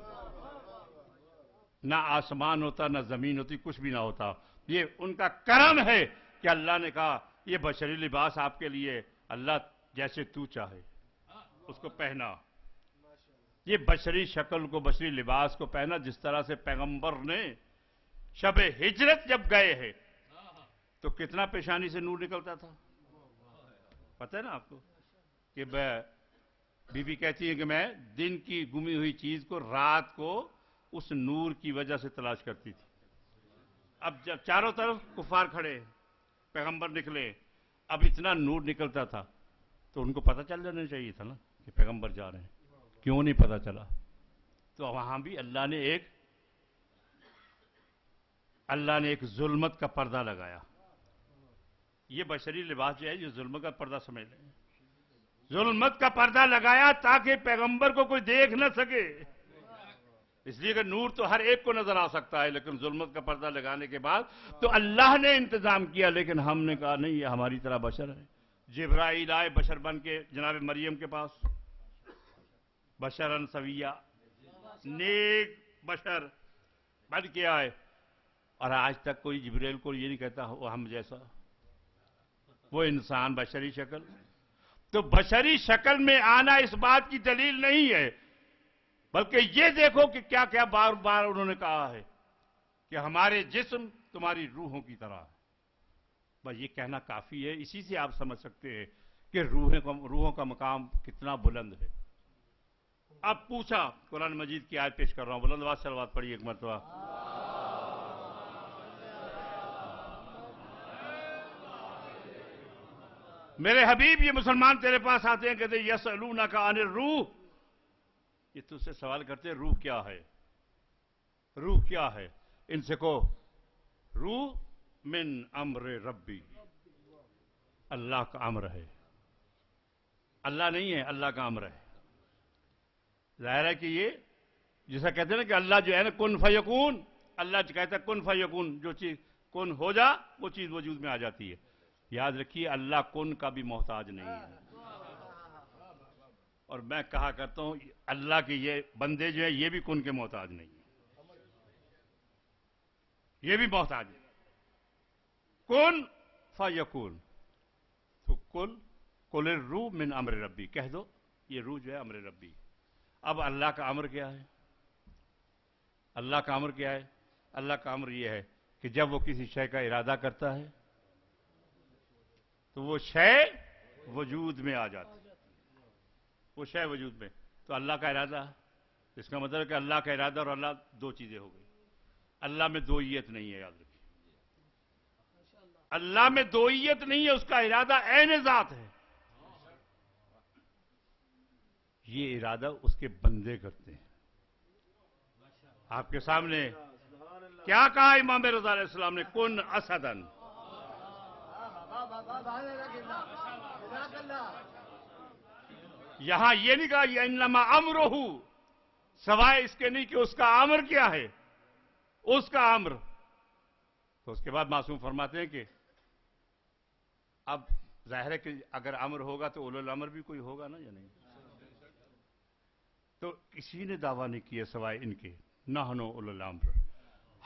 نہ آسمان ہوتا، نہ زمین ہوتی، کچھ بھی نہ ہوتا۔ یہ ان کا کرم ہے کہ اللہ نے کہا، یہ بشری لباس آپ کے لیے اللہ جیسے تو چاہے، اس کو پہنا۔ یہ بشری شکل کو، بشری لباس کو پہنا جس طرح سے پیغمبر نے شب ہجرت جب گئے ہیں، تو کتنا پیشانی سے نور نکلتا تھا؟ پتہ ہے نا آپ کو؟ کہ بی بی کہتی ہے کہ میں دن کی گمی ہوئی چیز کو، رات کو اس نور کی وجہ سے تلاش کرتی تھی۔ اب جب چاروں طرف کفار کھڑے پیغمبر نکلے، اب اتنا نور نکلتا تھا، تو ان کو پتہ چل جانا چاہیے تھا نا کہ پیغمبر جا رہے ہیں۔ کیوں نہیں پتہ چلا؟ تو وہاں بھی اللہ نے ایک اللہ نے ایک ظلمت کا پردہ لگایا۔ یہ بشری لباس جو ہے، یہ ظلمت کا پردہ سمجھ لیں۔ ظلمت کا پردہ لگایا تاکہ پیغمبر کو کوئی دیکھ نہ سکے۔ اس لیے کہ نور تو ہر ایک کو نظر آ سکتا ہے، لیکن ظلمت کا پردہ لگانے کے بعد تو اللہ نے انتظام کیا، لیکن ہم نے کہا، نہیں، یہ ہماری طرح بشر ہے۔ جبرائیل آئے، بشر بن کے جناب مریم کے پاس۔ بشرن سویہ نیک بشر بن کے آئے۔ اور آج تک کوئی جبریل کو یہ نہیں کہتا وہ ہم جیسا۔ وہ انسان بشری شکل۔ تو بشری شکل میں آنا اس بات کی دلیل نہیں ہے، بلکہ یہ دیکھو کہ کیا کیا بار بار انہوں نے کہا ہے کہ ہمارے جسم تمہاری روحوں کی طرح ہے۔ بس یہ کہنا کافی ہے۔ اسی سے آپ سمجھ سکتے ہیں کہ روحوں کا مقام کتنا بلند ہے۔ اب پوچھا، قرآن مجید کی آیت پیش کر رہا ہوں، بلند بات سلوات پڑھی ایک مرتبہ۔ میرے حبیب، یہ مسلمان تیرے پاس آتے ہیں، کہتے یس الونا کا روح یہ تجھ سے سوال کرتے روح کیا ہے؟ روح کیا ہے؟ ان سے کو روح من امر ربی۔ اللہ کا امر ہے۔ اللہ نہیں ہے، اللہ کا امر ہے۔ ظاہر ہے کہ یہ جیسا کہتے ہیں نا کہ اللہ جو ہے نا کن فیقون اللہ جو کہتا ہے کن فیقون جو چیز کن ہو جا، وہ چیز وجود میں آ جاتی ہے۔ یاد رکھیے، اللہ کن کا بھی محتاج نہیں ہے۔ اور میں کہا کرتا ہوں، اللہ کے یہ بندے جو ہیں، یہ بھی کن کے محتاج نہیں ہیں۔ یہ بھی محتاج ہے کن فیقون تو کل کل روح من امر ربی۔ کہہ دو، یہ روح جو ہے امر ربی۔ اب اللہ کا امر کیا ہے؟ اللہ کا امر کیا ہے؟ اللہ کا امر یہ ہے کہ جب وہ کسی شے کا ارادہ کرتا ہے، تو وہ شے وجود میں آ جاتی وہ شے وجود میں۔ تو اللہ کا ارادہ اس کا مطلب کہ اللہ کا ارادہ اور اللہ دو چیزیں ہو گئی۔ اللہ میں دوئیت نہیں ہے، یاد رکھیے۔ اللہ میں دوئیت نہیں ہے، اس کا ارادہ این ذات ہے۔ یہ ارادہ اس کے بندے کرتے ہیں۔ آپ کے سامنے کیا کہا امام رضا علیہ السلام نے؟ کن اسدن۔ یہاں یہ نہیں کہا یہ انما امر سوائے اس کے نہیں کہ اس کا امر کیا ہے۔ اس کا امر۔ تو اس کے بعد معصوم فرماتے ہیں کہ اب ظاہر ہے کہ اگر امر ہوگا تو اول الامر بھی کوئی ہوگا نا یا نہیں؟ تو کسی نے دعویٰ نہیں کیا سوائے ان کے۔ نہ اول الامر۔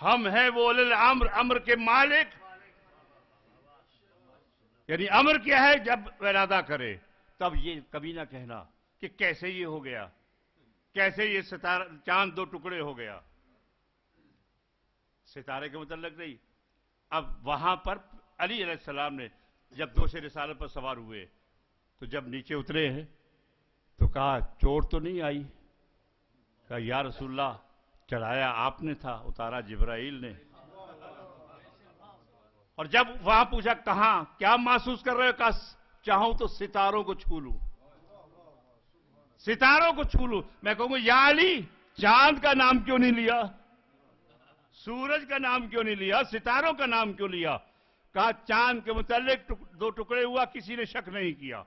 ہم ہیں وہ اول الامر، امر کے مالک۔ یعنی امر کیا ہے؟ جب ارادہ کرے، تب یہ کبھی نہ کہنا کہ کیسے یہ ہو گیا۔ کیسے یہ ستارہ چاند دو ٹکڑے ہو گیا۔ ستارے کے متعلق نہیں۔ اب وہاں پر علی علیہ السلام نے جب دو سے رسالت پر سوار ہوئے، تو جب نیچے اترے ہیں، تو کہا چوٹ تو نہیں آئی۔ کہا، یا رسول اللہ، چڑھایا آپ نے تھا، اتارا جبرائیل نے. اور جب وہاں پوچھا، کہاں؟ کیا محسوس کر رہے ہو؟ کہا، چاہوں تو ستاروں کو چھو لوں. ستاروں کو چھو لوں؟ میں کہوں گا، یا علی، چاند کا نام کیوں نہیں لیا؟ سورج کا نام کیوں نہیں لیا؟ ستاروں کا نام کیوں لیا؟ کہا، چاند کے متعلق دو ٹکڑے ہوا، کسی نے شک نہیں کیا۔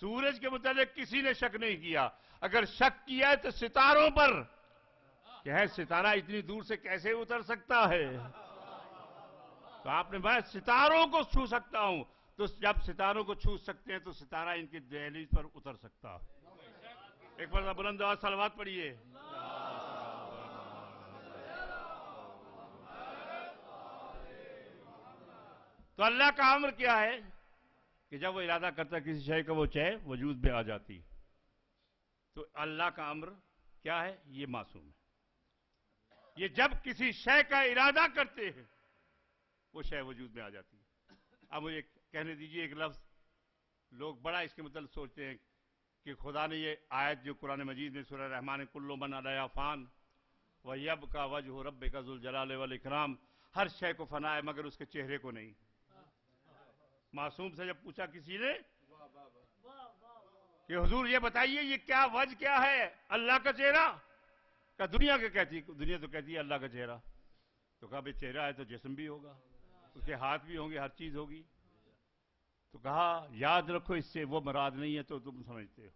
سورج کے متعلق کسی نے شک نہیں کیا۔ اگر شک کیا ہے تو ستاروں پر۔ کہ ہے ستارہ اتنی دور سے کیسے اتر سکتا ہے؟ تو آپ نے میں ستاروں کو چھو سکتا ہوں۔ تو جب ستاروں کو چھو سکتے ہیں تو ستارہ ان کی دہلیز پر اتر سکتا۔ ایک بار بلند آواز سلوات پڑھیے۔ تو اللہ کا عمر کیا ہے؟ کہ جب وہ ارادہ کرتا ہے کسی شے کا، وہ چاہے وجود میں آ جاتی۔ تو اللہ کا امر کیا ہے؟ یہ معصوم ہے۔ یہ جب کسی شے کا ارادہ کرتے ہیں، وہ شے وجود میں آ جاتی ہے۔ اب مجھے کہنے دیجیے ایک لفظ۔ لوگ بڑا اس کے متعلق سوچتے ہیں کہ خدا نے یہ آیت جو قرآن مجید میں سورہ رحمان کلو من علیہ فان و یب کا وجہ رب کا ذوالجلال والاکرام، ہر شے کو فنا ہے مگر اس کے چہرے کو نہیں۔ معصوم سے جب پوچھا کسی نے کہ حضور یہ بتائیے یہ کیا وجہ کیا ہے اللہ کا چہرہ؟ کہ دنیا کے کہتی دنیا تو کہتی ہے اللہ کا چہرہ۔ تو کہا بھائی چہرہ ہے تو جسم بھی ہوگا، اس کے ہاتھ بھی ہوں گے، ہر چیز ہوگی۔ تو کہا یاد رکھو اس سے وہ مراد نہیں ہے تو تم سمجھتے ہو۔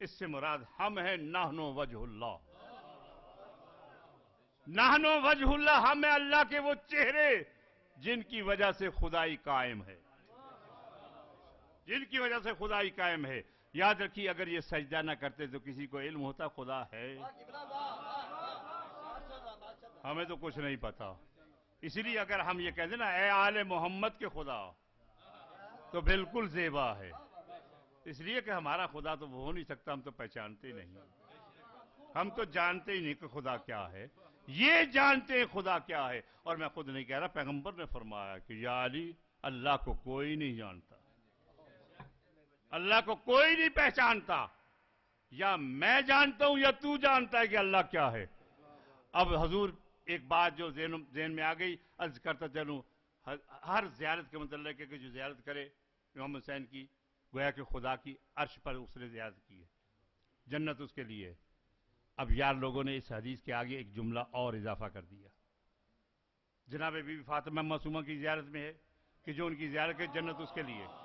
اس سے مراد ہم ہیں نہنو وجہ اللہ۔ نہنو وجہ اللہ، ہم ہیں اللہ کے وہ چہرے جن کی وجہ سے خدائی قائم ہے۔ جن کی وجہ سے خدائی قائم ہے۔ یاد رکھیے، اگر یہ سجدہ نہ کرتے تو کسی کو علم ہوتا، خدا ہے۔ ہمیں تو کچھ نہیں پتا۔ اسی لیے اگر ہم یہ کہتے نا، اے آل محمد کے خدا، تو بالکل زیبا ہے۔ اس لیے کہ ہمارا خدا تو وہ ہو نہیں سکتا، ہم تو پہچانتے نہیں۔ ہم تو جانتے ہی نہیں کہ خدا کیا ہے۔ یہ جانتے ہیں خدا کیا ہے۔ اور میں خود نہیں کہہ رہا، پیغمبر نے فرمایا کہ یا علی، اللہ کو کوئی نہیں جانتا۔ اللہ کو کوئی نہیں پہچانتا۔ یا میں جانتا ہوں یا تو جانتا ہے کہ اللہ کیا ہے۔ اب حضور ایک بات جو ذہن میں آ گئی، عرض کرتا چلوں، ہر زیارت کے متعلق ہے کہ جو زیارت کرے امام حسین کی، گویا کہ خدا کی عرش پر اس نے زیارت کی ہے۔ جنت اس کے لیے۔ اب یار لوگوں نے اس حدیث کے آگے ایک جملہ اور اضافہ کر دیا۔ جناب بی بی فاطمہ معصومہ کی زیارت میں ہے کہ جو ان کی زیارت ہے جنت اس کے لیے۔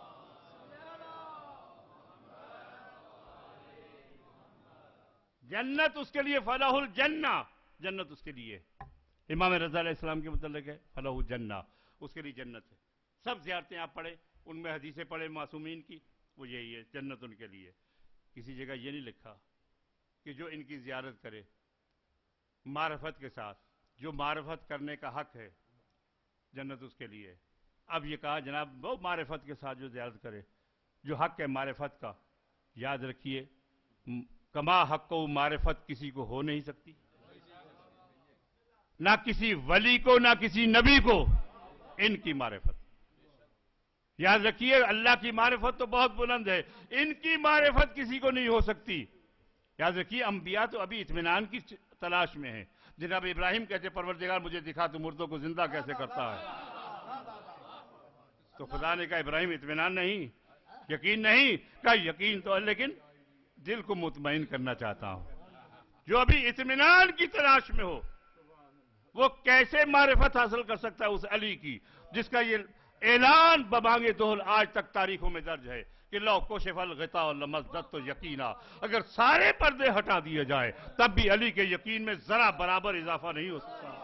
جنت اس کے لیے فلاح الجنہ۔ جنت اس کے لیے۔ امام رضا علیہ السلام کے متعلق ہے، فلاح الجنہ۔ اس کے لیے جنت ہے۔ سب زیارتیں آپ پڑھیں، ان میں حدیثیں پڑھے معصومین کی، وہ یہی ہے، جنت ان کے لیے۔ کسی جگہ یہ نہیں لکھا کہ جو ان کی زیارت کرے۔ معرفت کے ساتھ، جو معرفت کرنے کا حق ہے، جنت اس کے لیے۔ اب یہ کہا، جناب، وہ معرفت کے ساتھ جو زیارت کرے، جو حق ہے معرفت کا، یاد رکھیے کما حق کو معرفت کسی کو ہو نہیں سکتی۔ نہ کسی ولی کو، نہ کسی نبی کو ان کی معرفت۔ یاد رکھیے، اللہ کی معرفت تو بہت بلند ہے۔ ان کی معرفت کسی کو نہیں ہو سکتی۔ یاد رکھیے، انبیاء تو ابھی اطمینان کی تلاش میں ہیں۔ جناب ابراہیم کہتے پروردگار مجھے دکھا، تو مردوں کو زندہ کیسے کرتا ہے؟ تو خدا نے کہا، ابراہیم، اطمینان نہیں، یقین نہیں؟ کہا، یقین تو ہے، لیکن دل کو مطمئن کرنا چاہتا ہوں۔ جو ابھی اطمینان کی تلاش میں ہو، وہ کیسے معرفت حاصل کر سکتا ہے اس علی کی، جس کا یہ اعلان ببانگے دوہل آج تک تاریخوں میں درج ہے کہ لو کوشف الغطا لمزدت تو یقینا۔ اگر سارے پردے ہٹا دیے جائے تب بھی علی کے یقین میں ذرا برابر اضافہ نہیں ہو سکتا۔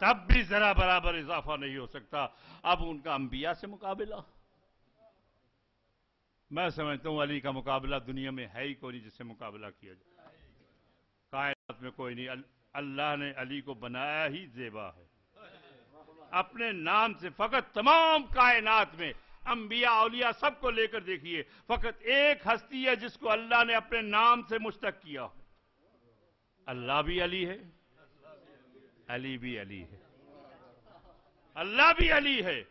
تب بھی ذرا برابر اضافہ نہیں ہو سکتا۔ اب ان کا انبیاء سے مقابلہ۔ میں سمجھتا ہوں علی کا مقابلہ دنیا میں ہے ہی کوئی نہیں جس سے مقابلہ کیا جائے۔ کائنات میں کوئی نہیں۔ اللہ نے علی کو بنایا ہی زیبا ہے۔ اپنے نام سے فقط تمام کائنات میں انبیاء، اولیاء سب کو لے کر دیکھیے۔ فقط ایک ہستی ہے جس کو اللہ نے اپنے نام سے مشتق کیا۔ اللہ بھی علی ہے۔ علی بھی علی ہے۔ اللہ بھی علی ہے۔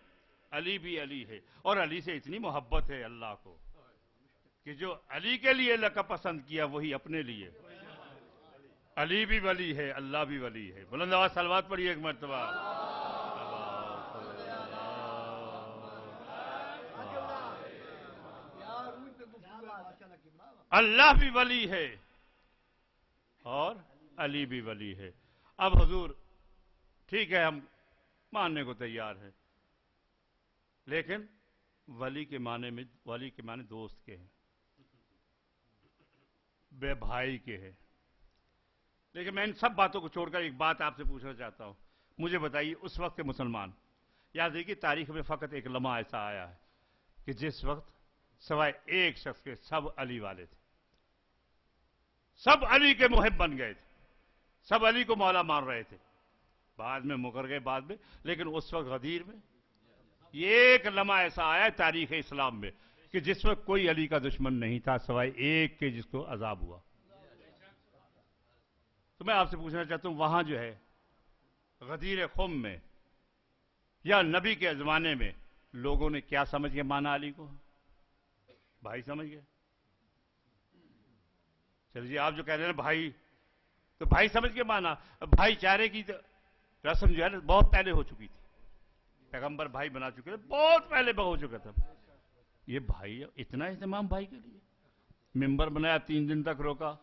علی بھی علی ہے۔ اور علی سے اتنی محبت ہے اللہ کو کہ جو علی کے لیے اللہ کا پسند کیا، وہی اپنے لیے۔ علی بھی ولی ہے، اللہ بھی ولی ہے۔ بلند آواز سلوات پڑھی ایک مرتبہ۔ اللہ بھی ولی ہے اور علی بھی ولی ہے۔ اب حضور ٹھیک ہے، ہم ماننے کو تیار ہیں۔ لیکن ولی کے معنی میں، ولی کے معنی دوست کے ہیں۔ بے بھائی کے ہیں۔ لیکن میں ان سب باتوں کو چھوڑ کر ایک بات آپ سے پوچھنا چاہتا ہوں۔ مجھے بتائیے، اس وقت کے مسلمان، یاد دیکھیے تاریخ میں فقط ایک لمحہ ایسا آیا ہے کہ جس وقت سوائے ایک شخص کے سب علی والے تھے۔ سب علی کے محب بن گئے تھے۔ سب علی کو مولا مان رہے تھے۔ بعد میں مکر گئے بعد میں، لیکن اس وقت غدیر میں۔ یہ ایک لمحہ ایسا آیا ہے تاریخ اسلام میں کہ جس وقت کوئی علی کا دشمن نہیں تھا، سوائے ایک کے جس کو عذاب ہوا۔ تو میں آپ سے پوچھنا چاہتا ہوں، وہاں جو ہے، غدیر خم میں یا نبی کے زمانے میں لوگوں نے کیا سمجھ کے مانا علی کو؟ بھائی سمجھ گئے۔ چل جی آپ جو کہہ رہے ہیں بھائی، تو بھائی سمجھ کے مانا۔ بھائی چارے کی رسم جو ہے نا، بہت پہلے ہو چکی تھی۔ پیغمبر بھائی بنا چکے تھے، بہت پہلے ہو چکا تھا یہ بھائی اتنا اہتمام بھائی کے لیے۔ ممبر بنایا، تین دن تک روکا۔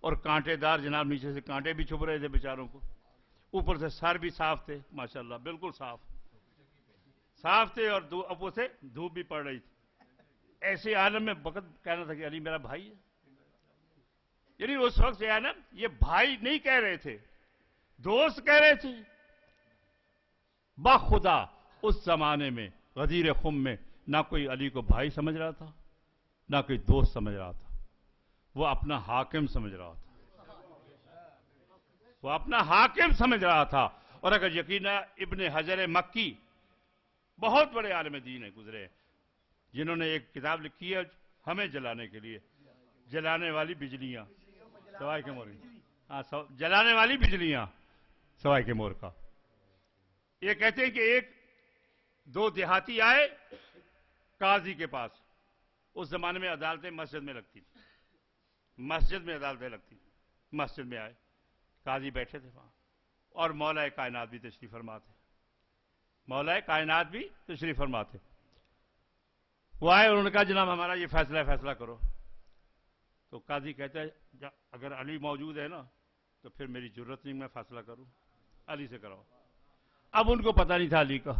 اور کانٹے دار جناب نیچے سے کانٹے بھی چھپ رہے تھے بیچاروں کو۔ اوپر سے سر بھی صاف تھے، ماشاءاللہ، بالکل صاف۔ صاف تھے اور اوپر سے دھوپ بھی پڑ رہی تھی۔ ایسے عالم میں وقت کہنا تھا کہ علی میرا بھائی ہے۔ یعنی اس وقت سے نا یہ بھائی نہیں کہہ رہے تھے، دوست کہہ رہے تھے۔ بخدا اس زمانے میں، غدیر خم میں، نہ کوئی علی کو بھائی سمجھ رہا تھا، نہ کوئی دوست سمجھ رہا تھا۔ وہ اپنا حاکم سمجھ رہا تھا۔ وہ اپنا حاکم سمجھ رہا تھا۔ اور اگر یقین ابن حجر مکی بہت بڑے عالم دین ہے گزرے، جنہوں نے ایک کتاب لکھی ہے ہمیں جلانے کے لیے۔ جلانے والی بجلیاں، سوائے کے مور۔ ہاں جلانے والی بجلیاں، سوائے کے مور کا۔ یہ کہتے ہیں کہ ایک دو دیہاتی آئے قاضی کے پاس۔ اس زمانے میں عدالتیں مسجد میں لگتی تھی مسجد میں عدالتیں لگتی تھی مسجد میں آئے۔ قاضی بیٹھے تھے وہاں۔ اور مولا کائنات بھی تشریف فرماتے مولا کائنات بھی تشریف فرماتے وہ آئے اور ان کا جناب ہمارا یہ فیصلہ ہے، فیصلہ کرو۔ تو قاضی کہتا ہے اگر علی موجود ہے نا، تو پھر میری ضرورت نہیں، میں فیصلہ کروں۔ علی سے کراؤ۔ اب ان کو پتہ نہیں تھا علی کا۔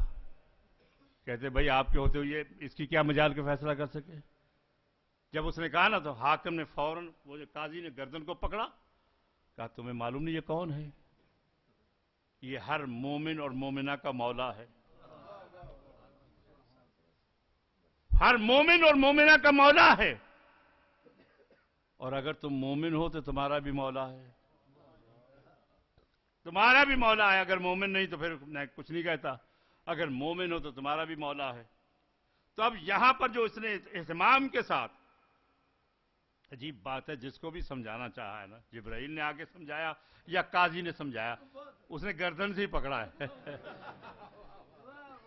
کہتے بھائی آپ کے ہوتے ہوئے اس کی کیا مجال کے فیصلہ کر سکے؟ جب اس نے کہا نا تو حاکم نے فوراً وہ جو قاضی نے گردن کو پکڑا، کہا تمہیں معلوم نہیں یہ کون ہے؟ یہ ہر مومن اور مومنہ کا مولا ہے۔ ہر مومن اور مومنہ کا مولا ہے۔ اور اگر تم مومن ہو تو تمہارا بھی مولا ہے۔ تمہارا بھی مولا ہے، اگر مومن نہیں تو پھر میں کچھ نہیں کہتا۔ اگر مومن ہو تو تمہارا بھی مولا ہے۔ تو اب یہاں پر جو اس نے اہتمام کے ساتھ، عجیب بات ہے، جس کو بھی سمجھانا چاہا ہے نا، جبرائیل نے آگے سمجھایا یا قاضی نے سمجھایا، اس نے گردن سے ہی پکڑا ہے۔ [LAUGHS]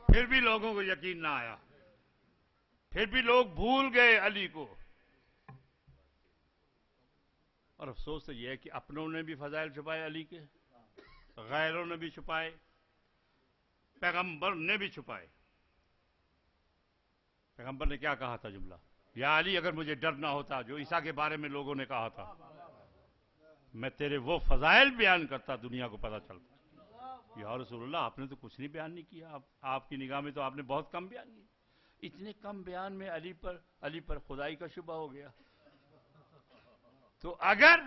پھر بھی لوگوں کو یقین نہ آیا۔ پھر بھی لوگ بھول گئے علی کو۔ اور افسوس تو یہ ہے کہ اپنوں نے بھی فضائل چھپائے علی کے۔ غیروں نے بھی چھپائے، پیغمبر نے بھی چھپائے۔ پیغمبر نے کیا کہا تھا جملہ؟ یا علی، اگر مجھے ڈر نہ ہوتا، جو عیسیٰ کے بارے میں لوگوں نے کہا تھا، میں تیرے وہ فضائل بیان کرتا، دنیا کو پتا چلتا۔ یا رسول اللہ، آپ نے تو کچھ نہیں بیان نہیں کیا۔ آپ کی نگاہ میں تو آپ نے بہت کم بیان کیا اتنے کم بیان میں علی پر علی پر خدائی کا شبہ ہو گیا۔ تو اگر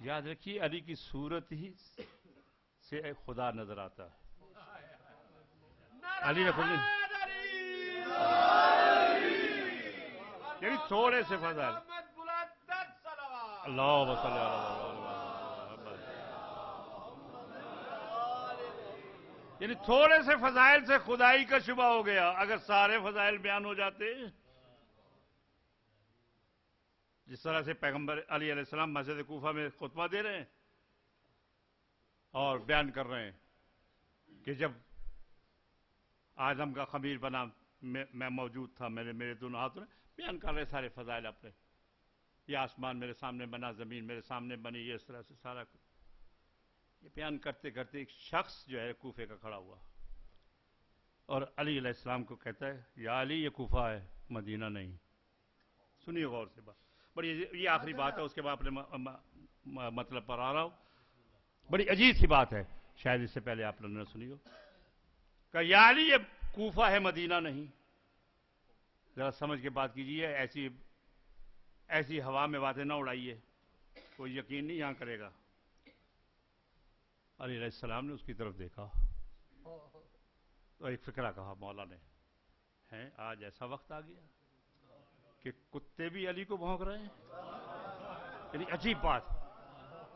یاد رکھیے، علی کی صورت ہی سے خدا نظر آتا ہے۔ علی نے یعنی تھوڑے سے فضائل۔ اللہ یعنی تھوڑے سے فضائل سے خدائی کا شبہ ہو گیا۔ اگر سارے فضائل بیان ہو جاتے جس طرح سے پیغمبر علی علیہ السلام مسجد کوفہ میں خطبہ دے رہے ہیں اور بیان کر رہے ہیں کہ جب آدم کا خمیر بنا میں موجود تھا میرے میرے دونوں ہاتھوں میں بیان کر رہے سارے فضائل اپنے۔ یہ آسمان میرے سامنے بنا، زمین میرے سامنے بنی، یہ اس طرح سے سارا یہ بیان کرتے کرتے ایک شخص جو ہے کوفے کا کھڑا ہوا۔ اور علی علیہ السلام کو کہتا ہے، یا علی، یہ کوفہ ہے، مدینہ نہیں۔ سنیے غور سے بات۔ بڑی یہ آخری بات ہے اس کے بعد اپنے مطلب پر آ رہا ہوں۔ بڑی عجیب سی بات ہے شاید اس سے پہلے آپ لوگوں نے سنی ہو کہ یا علی یہ کوفہ ہے مدینہ نہیں۔ ذرا سمجھ کے بات کیجیے ایسی ایسی ہوا میں باتیں نہ اڑائیے۔ کوئی یقین نہیں یہاں کرے گا۔ علی علیہ السلام نے اس کی طرف دیکھا۔ تو ایک فکرہ کہا مولا نے ہیں آج ایسا وقت آ گیا۔ کہ کتے بھی علی کو بھونک رہے ہیں؟ یعنی عجیب بات۔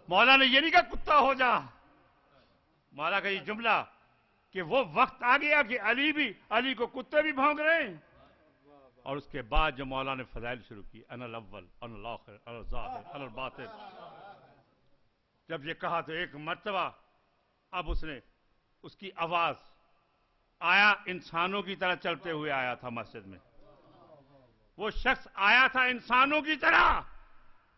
مولا نے یہ نہیں کہا کتا ہو جا۔ مولا کا یہ جملہ کہ وہ وقت آ گیا کہ علی بھی، علی کو کتے بھی بھونک رہے ہیں۔ اور اس کے بعد جو مولا نے فضائل شروع کی ان الاول ان الاخر ان الظاہر ان الباطن۔ جب یہ کہا تو ایک مرتبہ اب اس نے اس کی آواز آیا، انسانوں کی طرح چلتے ہوئے آیا تھا مسجد میں۔ وہ شخص آیا تھا انسانوں کی طرح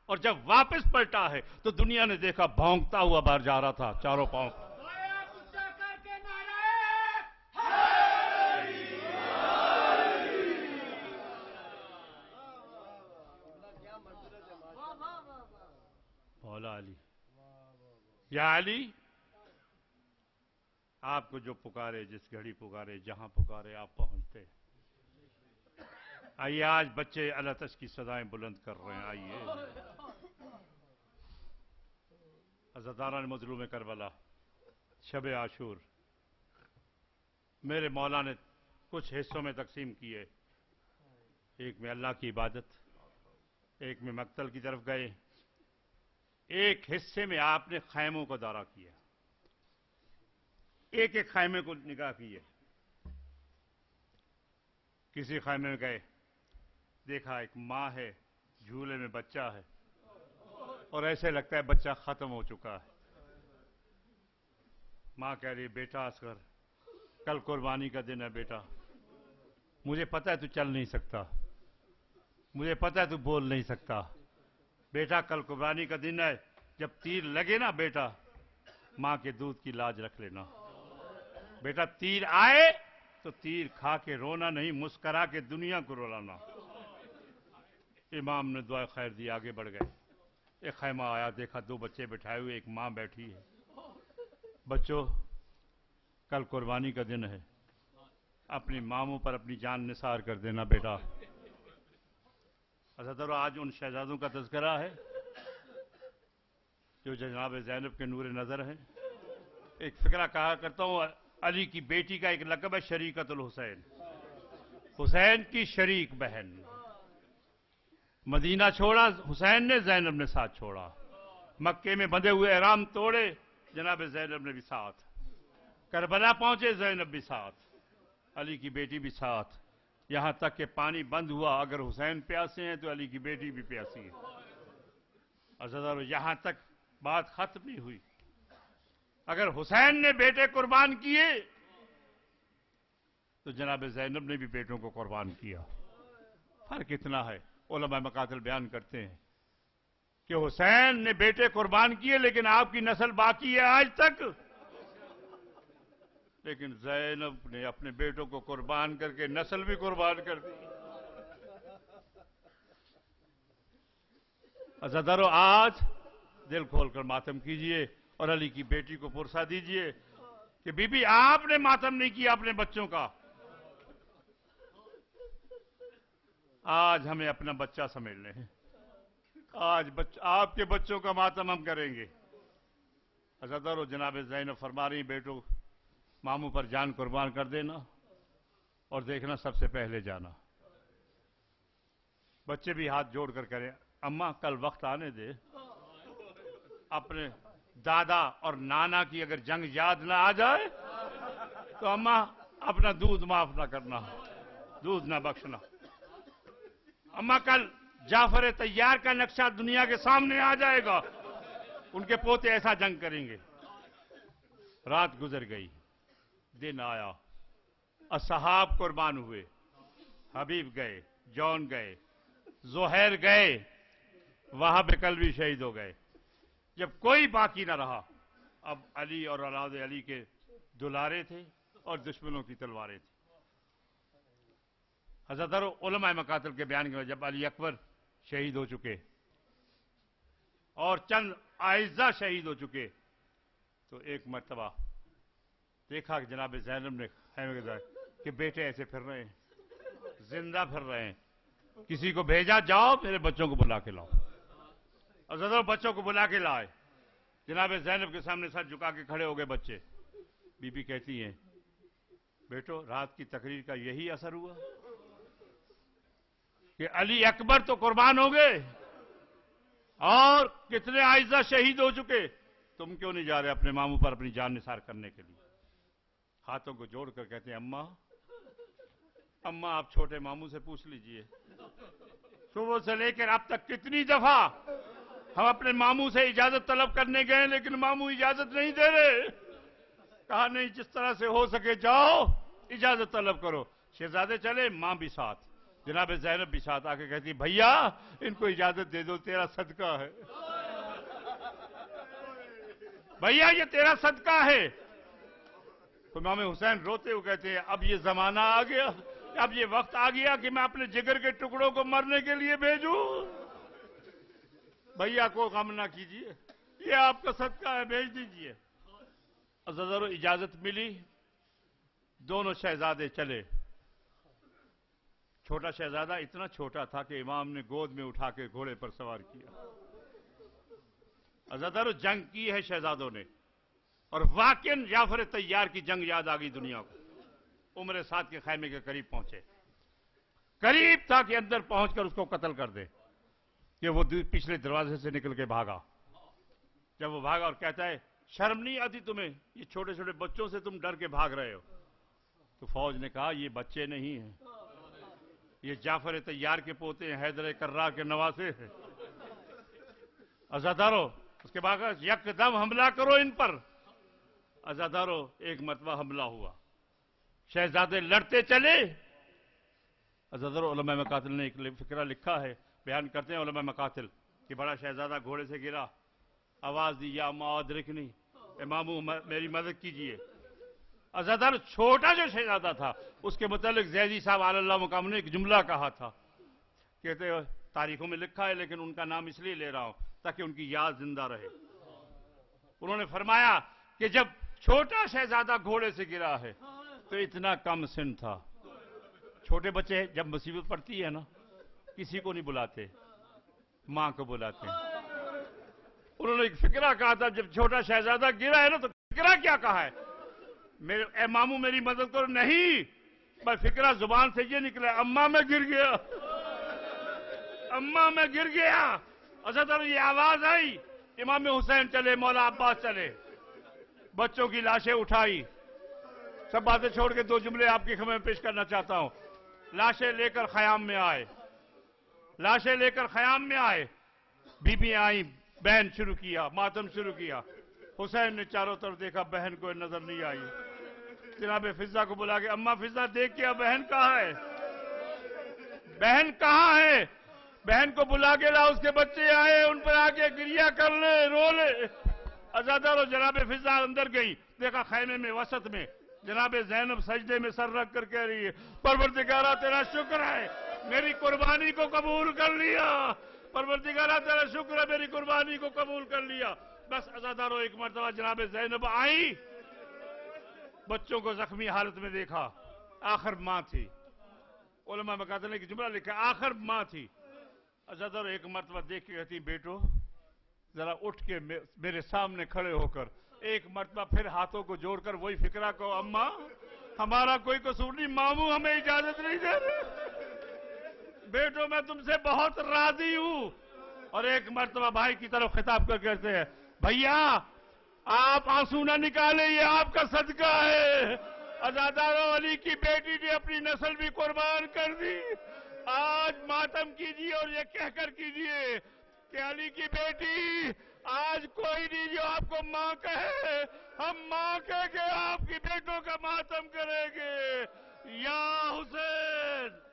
اور جب واپس پلٹا ہے تو دنیا نے دیکھا بھونکتا ہوا باہر جا رہا تھا، چاروں پاؤں۔ مولا علی۔ یا علی، آپ کو جو پکارے، جس گھڑی پکارے، جہاں پکارے، آپ پہنچتے۔ ہیں آئیے، آج بچے اللہ تش کی صدائیں بلند کر رہے ہیں، آئیے۔ عزتاران مظلوم کربلا، شب عاشور۔ میرے مولا نے کچھ حصوں میں تقسیم کیے۔ ایک میں اللہ کی عبادت، ایک میں مقتل کی طرف گئے۔ ایک حصے میں آپ نے خیموں کو دورہ کیا۔ ایک ایک خیمے کو نگاہ کیے۔ کسی خیمے میں گئے۔ دیکھا ایک ماں ہے، جھولے میں بچہ ہے۔ اور ایسے لگتا ہے بچہ ختم ہو چکا ہے۔ ماں کہہ رہی بیٹا اصغر، کل قربانی کا دن ہے بیٹا۔ مجھے پتا ہے تو چل نہیں سکتا۔ مجھے پتا ہے تو بول نہیں سکتا۔ بیٹا، کل قربانی کا دن ہے۔ جب تیر لگے نا بیٹا، ماں کے دودھ کی لاج رکھ لینا۔ بیٹا، تیر آئے تو تیر کھا کے رونا، نہیں مسکرا کے دنیا کو رولانا امام نے دعا خیر دی، آگے بڑھ گئے۔ ایک خیمہ آیا، دیکھا دو بچے بٹھائے ہوئے، ایک ماں بیٹھی ہے۔ بچوں، کل قربانی کا دن ہے۔ اپنی ماموں پر اپنی جان نثار کر دینا بیٹا۔ اچھا، حضرت آج ان شہزادوں کا تذکرہ ہے جو جناب زینب کے نور نظر ہیں۔ ایک فکرہ کہا کرتا ہوں، علی کی بیٹی کا ایک لقب ہے شریکت الحسین۔ حسین کی شریک بہن۔ مدینہ چھوڑا، حسین نے، زینب نے ساتھ چھوڑا۔ مکے میں بندے ہوئے احرام توڑے، جناب زینب نے بھی ساتھ۔ کربلا پہنچے، زینب بھی ساتھ۔ علی کی بیٹی بھی ساتھ۔ یہاں تک کہ پانی بند ہوا، اگر حسین پیاسے ہیں تو علی کی بیٹی بھی پیاسی ہے۔ اور یہاں تک بات ختم نہیں ہوئی۔ اگر حسین نے بیٹے قربان کیے، تو جناب زینب نے بھی بیٹوں کو قربان کیا۔ فرق اتنا ہے۔ علماء مقاتل بیان کرتے ہیں کہ حسین نے بیٹے قربان کیے لیکن آپ کی نسل باقی ہے آج تک۔ لیکن زینب نے اپنے بیٹوں کو قربان کر کے نسل بھی قربان کر دی۔ اچھا، ازدرو آج دل کھول کر ماتم کیجیے اور علی کی بیٹی کو پرسا دیجیے کہ بی بی، آپ نے ماتم نہیں کیا اپنے بچوں کا۔ آج ہمیں اپنا بچہ سمجھ لیں آج آپ کے بچوں کا ماتم ہم کریں گے۔ حضرت و جناب زین فرما رہی بیٹوں ماموں پر جان قربان کر دینا اور دیکھنا سب سے پہلے جانا۔ بچے بھی ہاتھ جوڑ کر کریں، اماں، کل وقت آنے دے۔ اپنے دادا اور نانا کی اگر جنگ یاد نہ آ جائے تو اماں، اپنا دودھ معاف نہ کرنا، دودھ نہ بخشنا۔ اما کل جعفر تیار کا نقشہ دنیا کے سامنے آ جائے گا۔ ان کے پوتے ایسا جنگ کریں گے۔ رات گزر گئی۔ دن آیا۔ اصحاب قربان ہوئے۔ حبیب گئے۔ جون گئے۔ زہیر گئے۔ وہاں پہ کل بھی شہید ہو گئے۔ جب کوئی باقی نہ رہا۔ اب علی اور اولاد علی کے دلارے تھے اور دشمنوں کی تلواریں تھیں۔ حضرت علماء مقاتل کے بیان کے جب علی اکبر شہید ہو چکے اور چند آئزہ شہید ہو چکے تو ایک مرتبہ دیکھا کہ جناب زینب نے کہ بیٹے ایسے پھر رہے ہیں، زندہ پھر رہے ہیں۔ کسی کو بھیجا، جاؤ میرے بچوں کو بلا کے لاؤ۔ اور بچوں کو بلا کے لائے۔ جناب زینب کے سامنے ساتھ جھکا کے کھڑے ہو گئے بچے۔ بی بی کہتی ہیں، بیٹو، رات کی تقریر کا یہی اثر ہوا۔ کہ علی اکبر تو قربان ہو گئے اور کتنے آئزہ شہید ہو چکے۔ تم کیوں نہیں جا رہے اپنے ماموں پر اپنی جان نثار کرنے کے لیے؟ ہاتھوں کو جوڑ کر کہتے ہیں، اماں اماں، آپ چھوٹے ماموں سے پوچھ لیجیے۔ صبح سے لے کر اب تک کتنی دفعہ ہم اپنے ماموں سے اجازت طلب کرنے گئے لیکن ماموں اجازت نہیں دے رہے۔ کہا، نہیں، جس طرح سے ہو سکے جاؤ، اجازت طلب کرو۔ شہزادے چلے، ماں بھی ساتھ۔ جناب زینب بھی ساتھ آ کے کہتی، بھیا، ان کو اجازت دے دو، تیرا صدقہ ہے۔ بھیا، یہ تیرا صدقہ ہے۔ تو امام حسین روتے ہوئے کہتے ہیں، اب یہ زمانہ آ گیا، اب یہ وقت آ گیا کہ میں اپنے جگر کے ٹکڑوں کو مرنے کے لیے بھیجوں۔ بھیا کو غم نہ کیجیے یہ آپ کا صدقہ ہے، بھیج دیجیے اجازت ملی، دونوں شہزادے چلے۔ چھوٹا شہزادہ اتنا چھوٹا تھا کہ امام نے گود میں اٹھا کے گھوڑے پر سوار کیا۔ زدر جنگ کی ہے شہزادوں نے۔ اور واقع جعفر تیار کی جنگ یاد آ گئی دنیا کو۔ عمر سات کے خیمے کے قریب پہنچے۔ قریب تھا کہ اندر پہنچ کر اس کو قتل کر دے کہ وہ پچھلے دروازے سے نکل کے بھاگا۔ جب وہ بھاگا اور کہتا ہے، شرم نہیں آتی تمہیں؟ یہ چھوٹے چھوٹے بچوں سے تم ڈر کے بھاگ رہے ہو۔ تو فوج نے کہا، یہ بچے نہیں ہیں۔ یہ جعفر تیار کے پوتے ہیں، حیدر کرا کے نواسے ہیں۔ ازادارو اس کے بعد یک دم حملہ کرو ان پر۔ ازادارو ایک مرتبہ حملہ ہوا۔ شہزادے لڑتے چلے۔ ازادارو علماء مقاتل نے ایک فکرہ لکھا ہے، بیان کرتے ہیں علماء مقاتل کہ بڑا شہزادہ گھوڑے سے گرا۔ آواز دی، یا مادرکنی امامو میری مدد کیجیے۔ اور چھوٹا جو شہزادہ تھا، اس کے متعلق زیدی صاحب علی اللہ مقام نے ایک جملہ کہا تھا۔ کہتے تاریخوں میں لکھا ہے، لیکن ان کا نام اس لیے لے رہا ہوں تاکہ ان کی یاد زندہ رہے۔ انہوں نے فرمایا کہ جب چھوٹا شہزادہ گھوڑے سے گرا ہے، تو اتنا کم سن تھا۔ چھوٹے بچے جب مصیبت پڑتی ہے نا، کسی کو نہیں بلاتے، ماں کو بلاتے۔ ہیں انہوں نے ایک فکرہ کہا تھا، جب چھوٹا شہزادہ گرا ہے نا، تو فکرہ کیا کہا ہے؟ میرے اے مامو میری مدد کرو۔ نہیں، بس فکرہ زبان سے یہ نکلا۔ اممہ میں گر گیا۔ اممہ میں گر گیا۔ اچھا طرح یہ آواز آئی۔ امام حسین چلے، مولا عباس چلے۔ بچوں کی لاشیں اٹھائی۔ سب باتیں چھوڑ کے دو جملے آپ کی خبر میں پیش کرنا چاہتا ہوں۔ لاشیں لے کر خیام میں آئے۔ لاشیں لے کر خیام میں آئے۔ بی بی آئیں، بہن شروع کیا، ماتم شروع کیا۔ حسین نے چاروں طرف دیکھا، بہن کو نظر نہیں آئی۔ جناب فضا کو بلا کے اما فضا دیکھ کے بہن کہاں ہے؟ بہن کہاں ہے؟ بہن کو بلا کے لا اس کے بچے آئے، ان پر آ کے گریا کر لے، رو لے۔ ازادہ رو، جناب فضا اندر گئی۔ دیکھا خیمے میں، وسط میں۔ جناب زینب سجدے میں سر رکھ کر کہہ رہی ہے، پروردگارہ، تیرا شکر ہے، میری قربانی کو قبول کر لیا۔ پروردگارہ، تیرا شکر ہے، میری قربانی کو قبول کر لیا۔ بس ازادار ایک مرتبہ جناب زینب آئی۔ بچوں کو زخمی حالت میں دیکھا، آخر ماں تھی۔ علماء بکاتے ہیں کہ جملہ لکھا، آخر ماں تھی۔ ازادر ایک مرتبہ دیکھ کے کہتی، بیٹو، ذرا اٹھ کے میرے سامنے کھڑے ہو کر۔ ایک مرتبہ پھر ہاتھوں کو جوڑ کر وہی فکرہ کو اممہ ہمارا کوئی قصور نہیں مامو ہمیں اجازت نہیں دے رہے۔ بیٹو، میں تم سے بہت راضی ہوں۔ اور ایک مرتبہ بھائی کی طرف خطاب کر کرتے ہیں بھائیہ آپ آنسو نہ نکالیں، یہ آپ کا صدقہ ہے۔ ازاداروں علی کی بیٹی نے اپنی نسل بھی قربان کر دی۔ آج ماتم کیجیے اور یہ کہہ کر کیجیے کہ علی کی بیٹی، آج کوئی نہیں جو آپ کو ماں کہے۔ ہم ماں کہے کہ آپ کی بیٹوں کا ماتم کریں گے۔ یا حسین!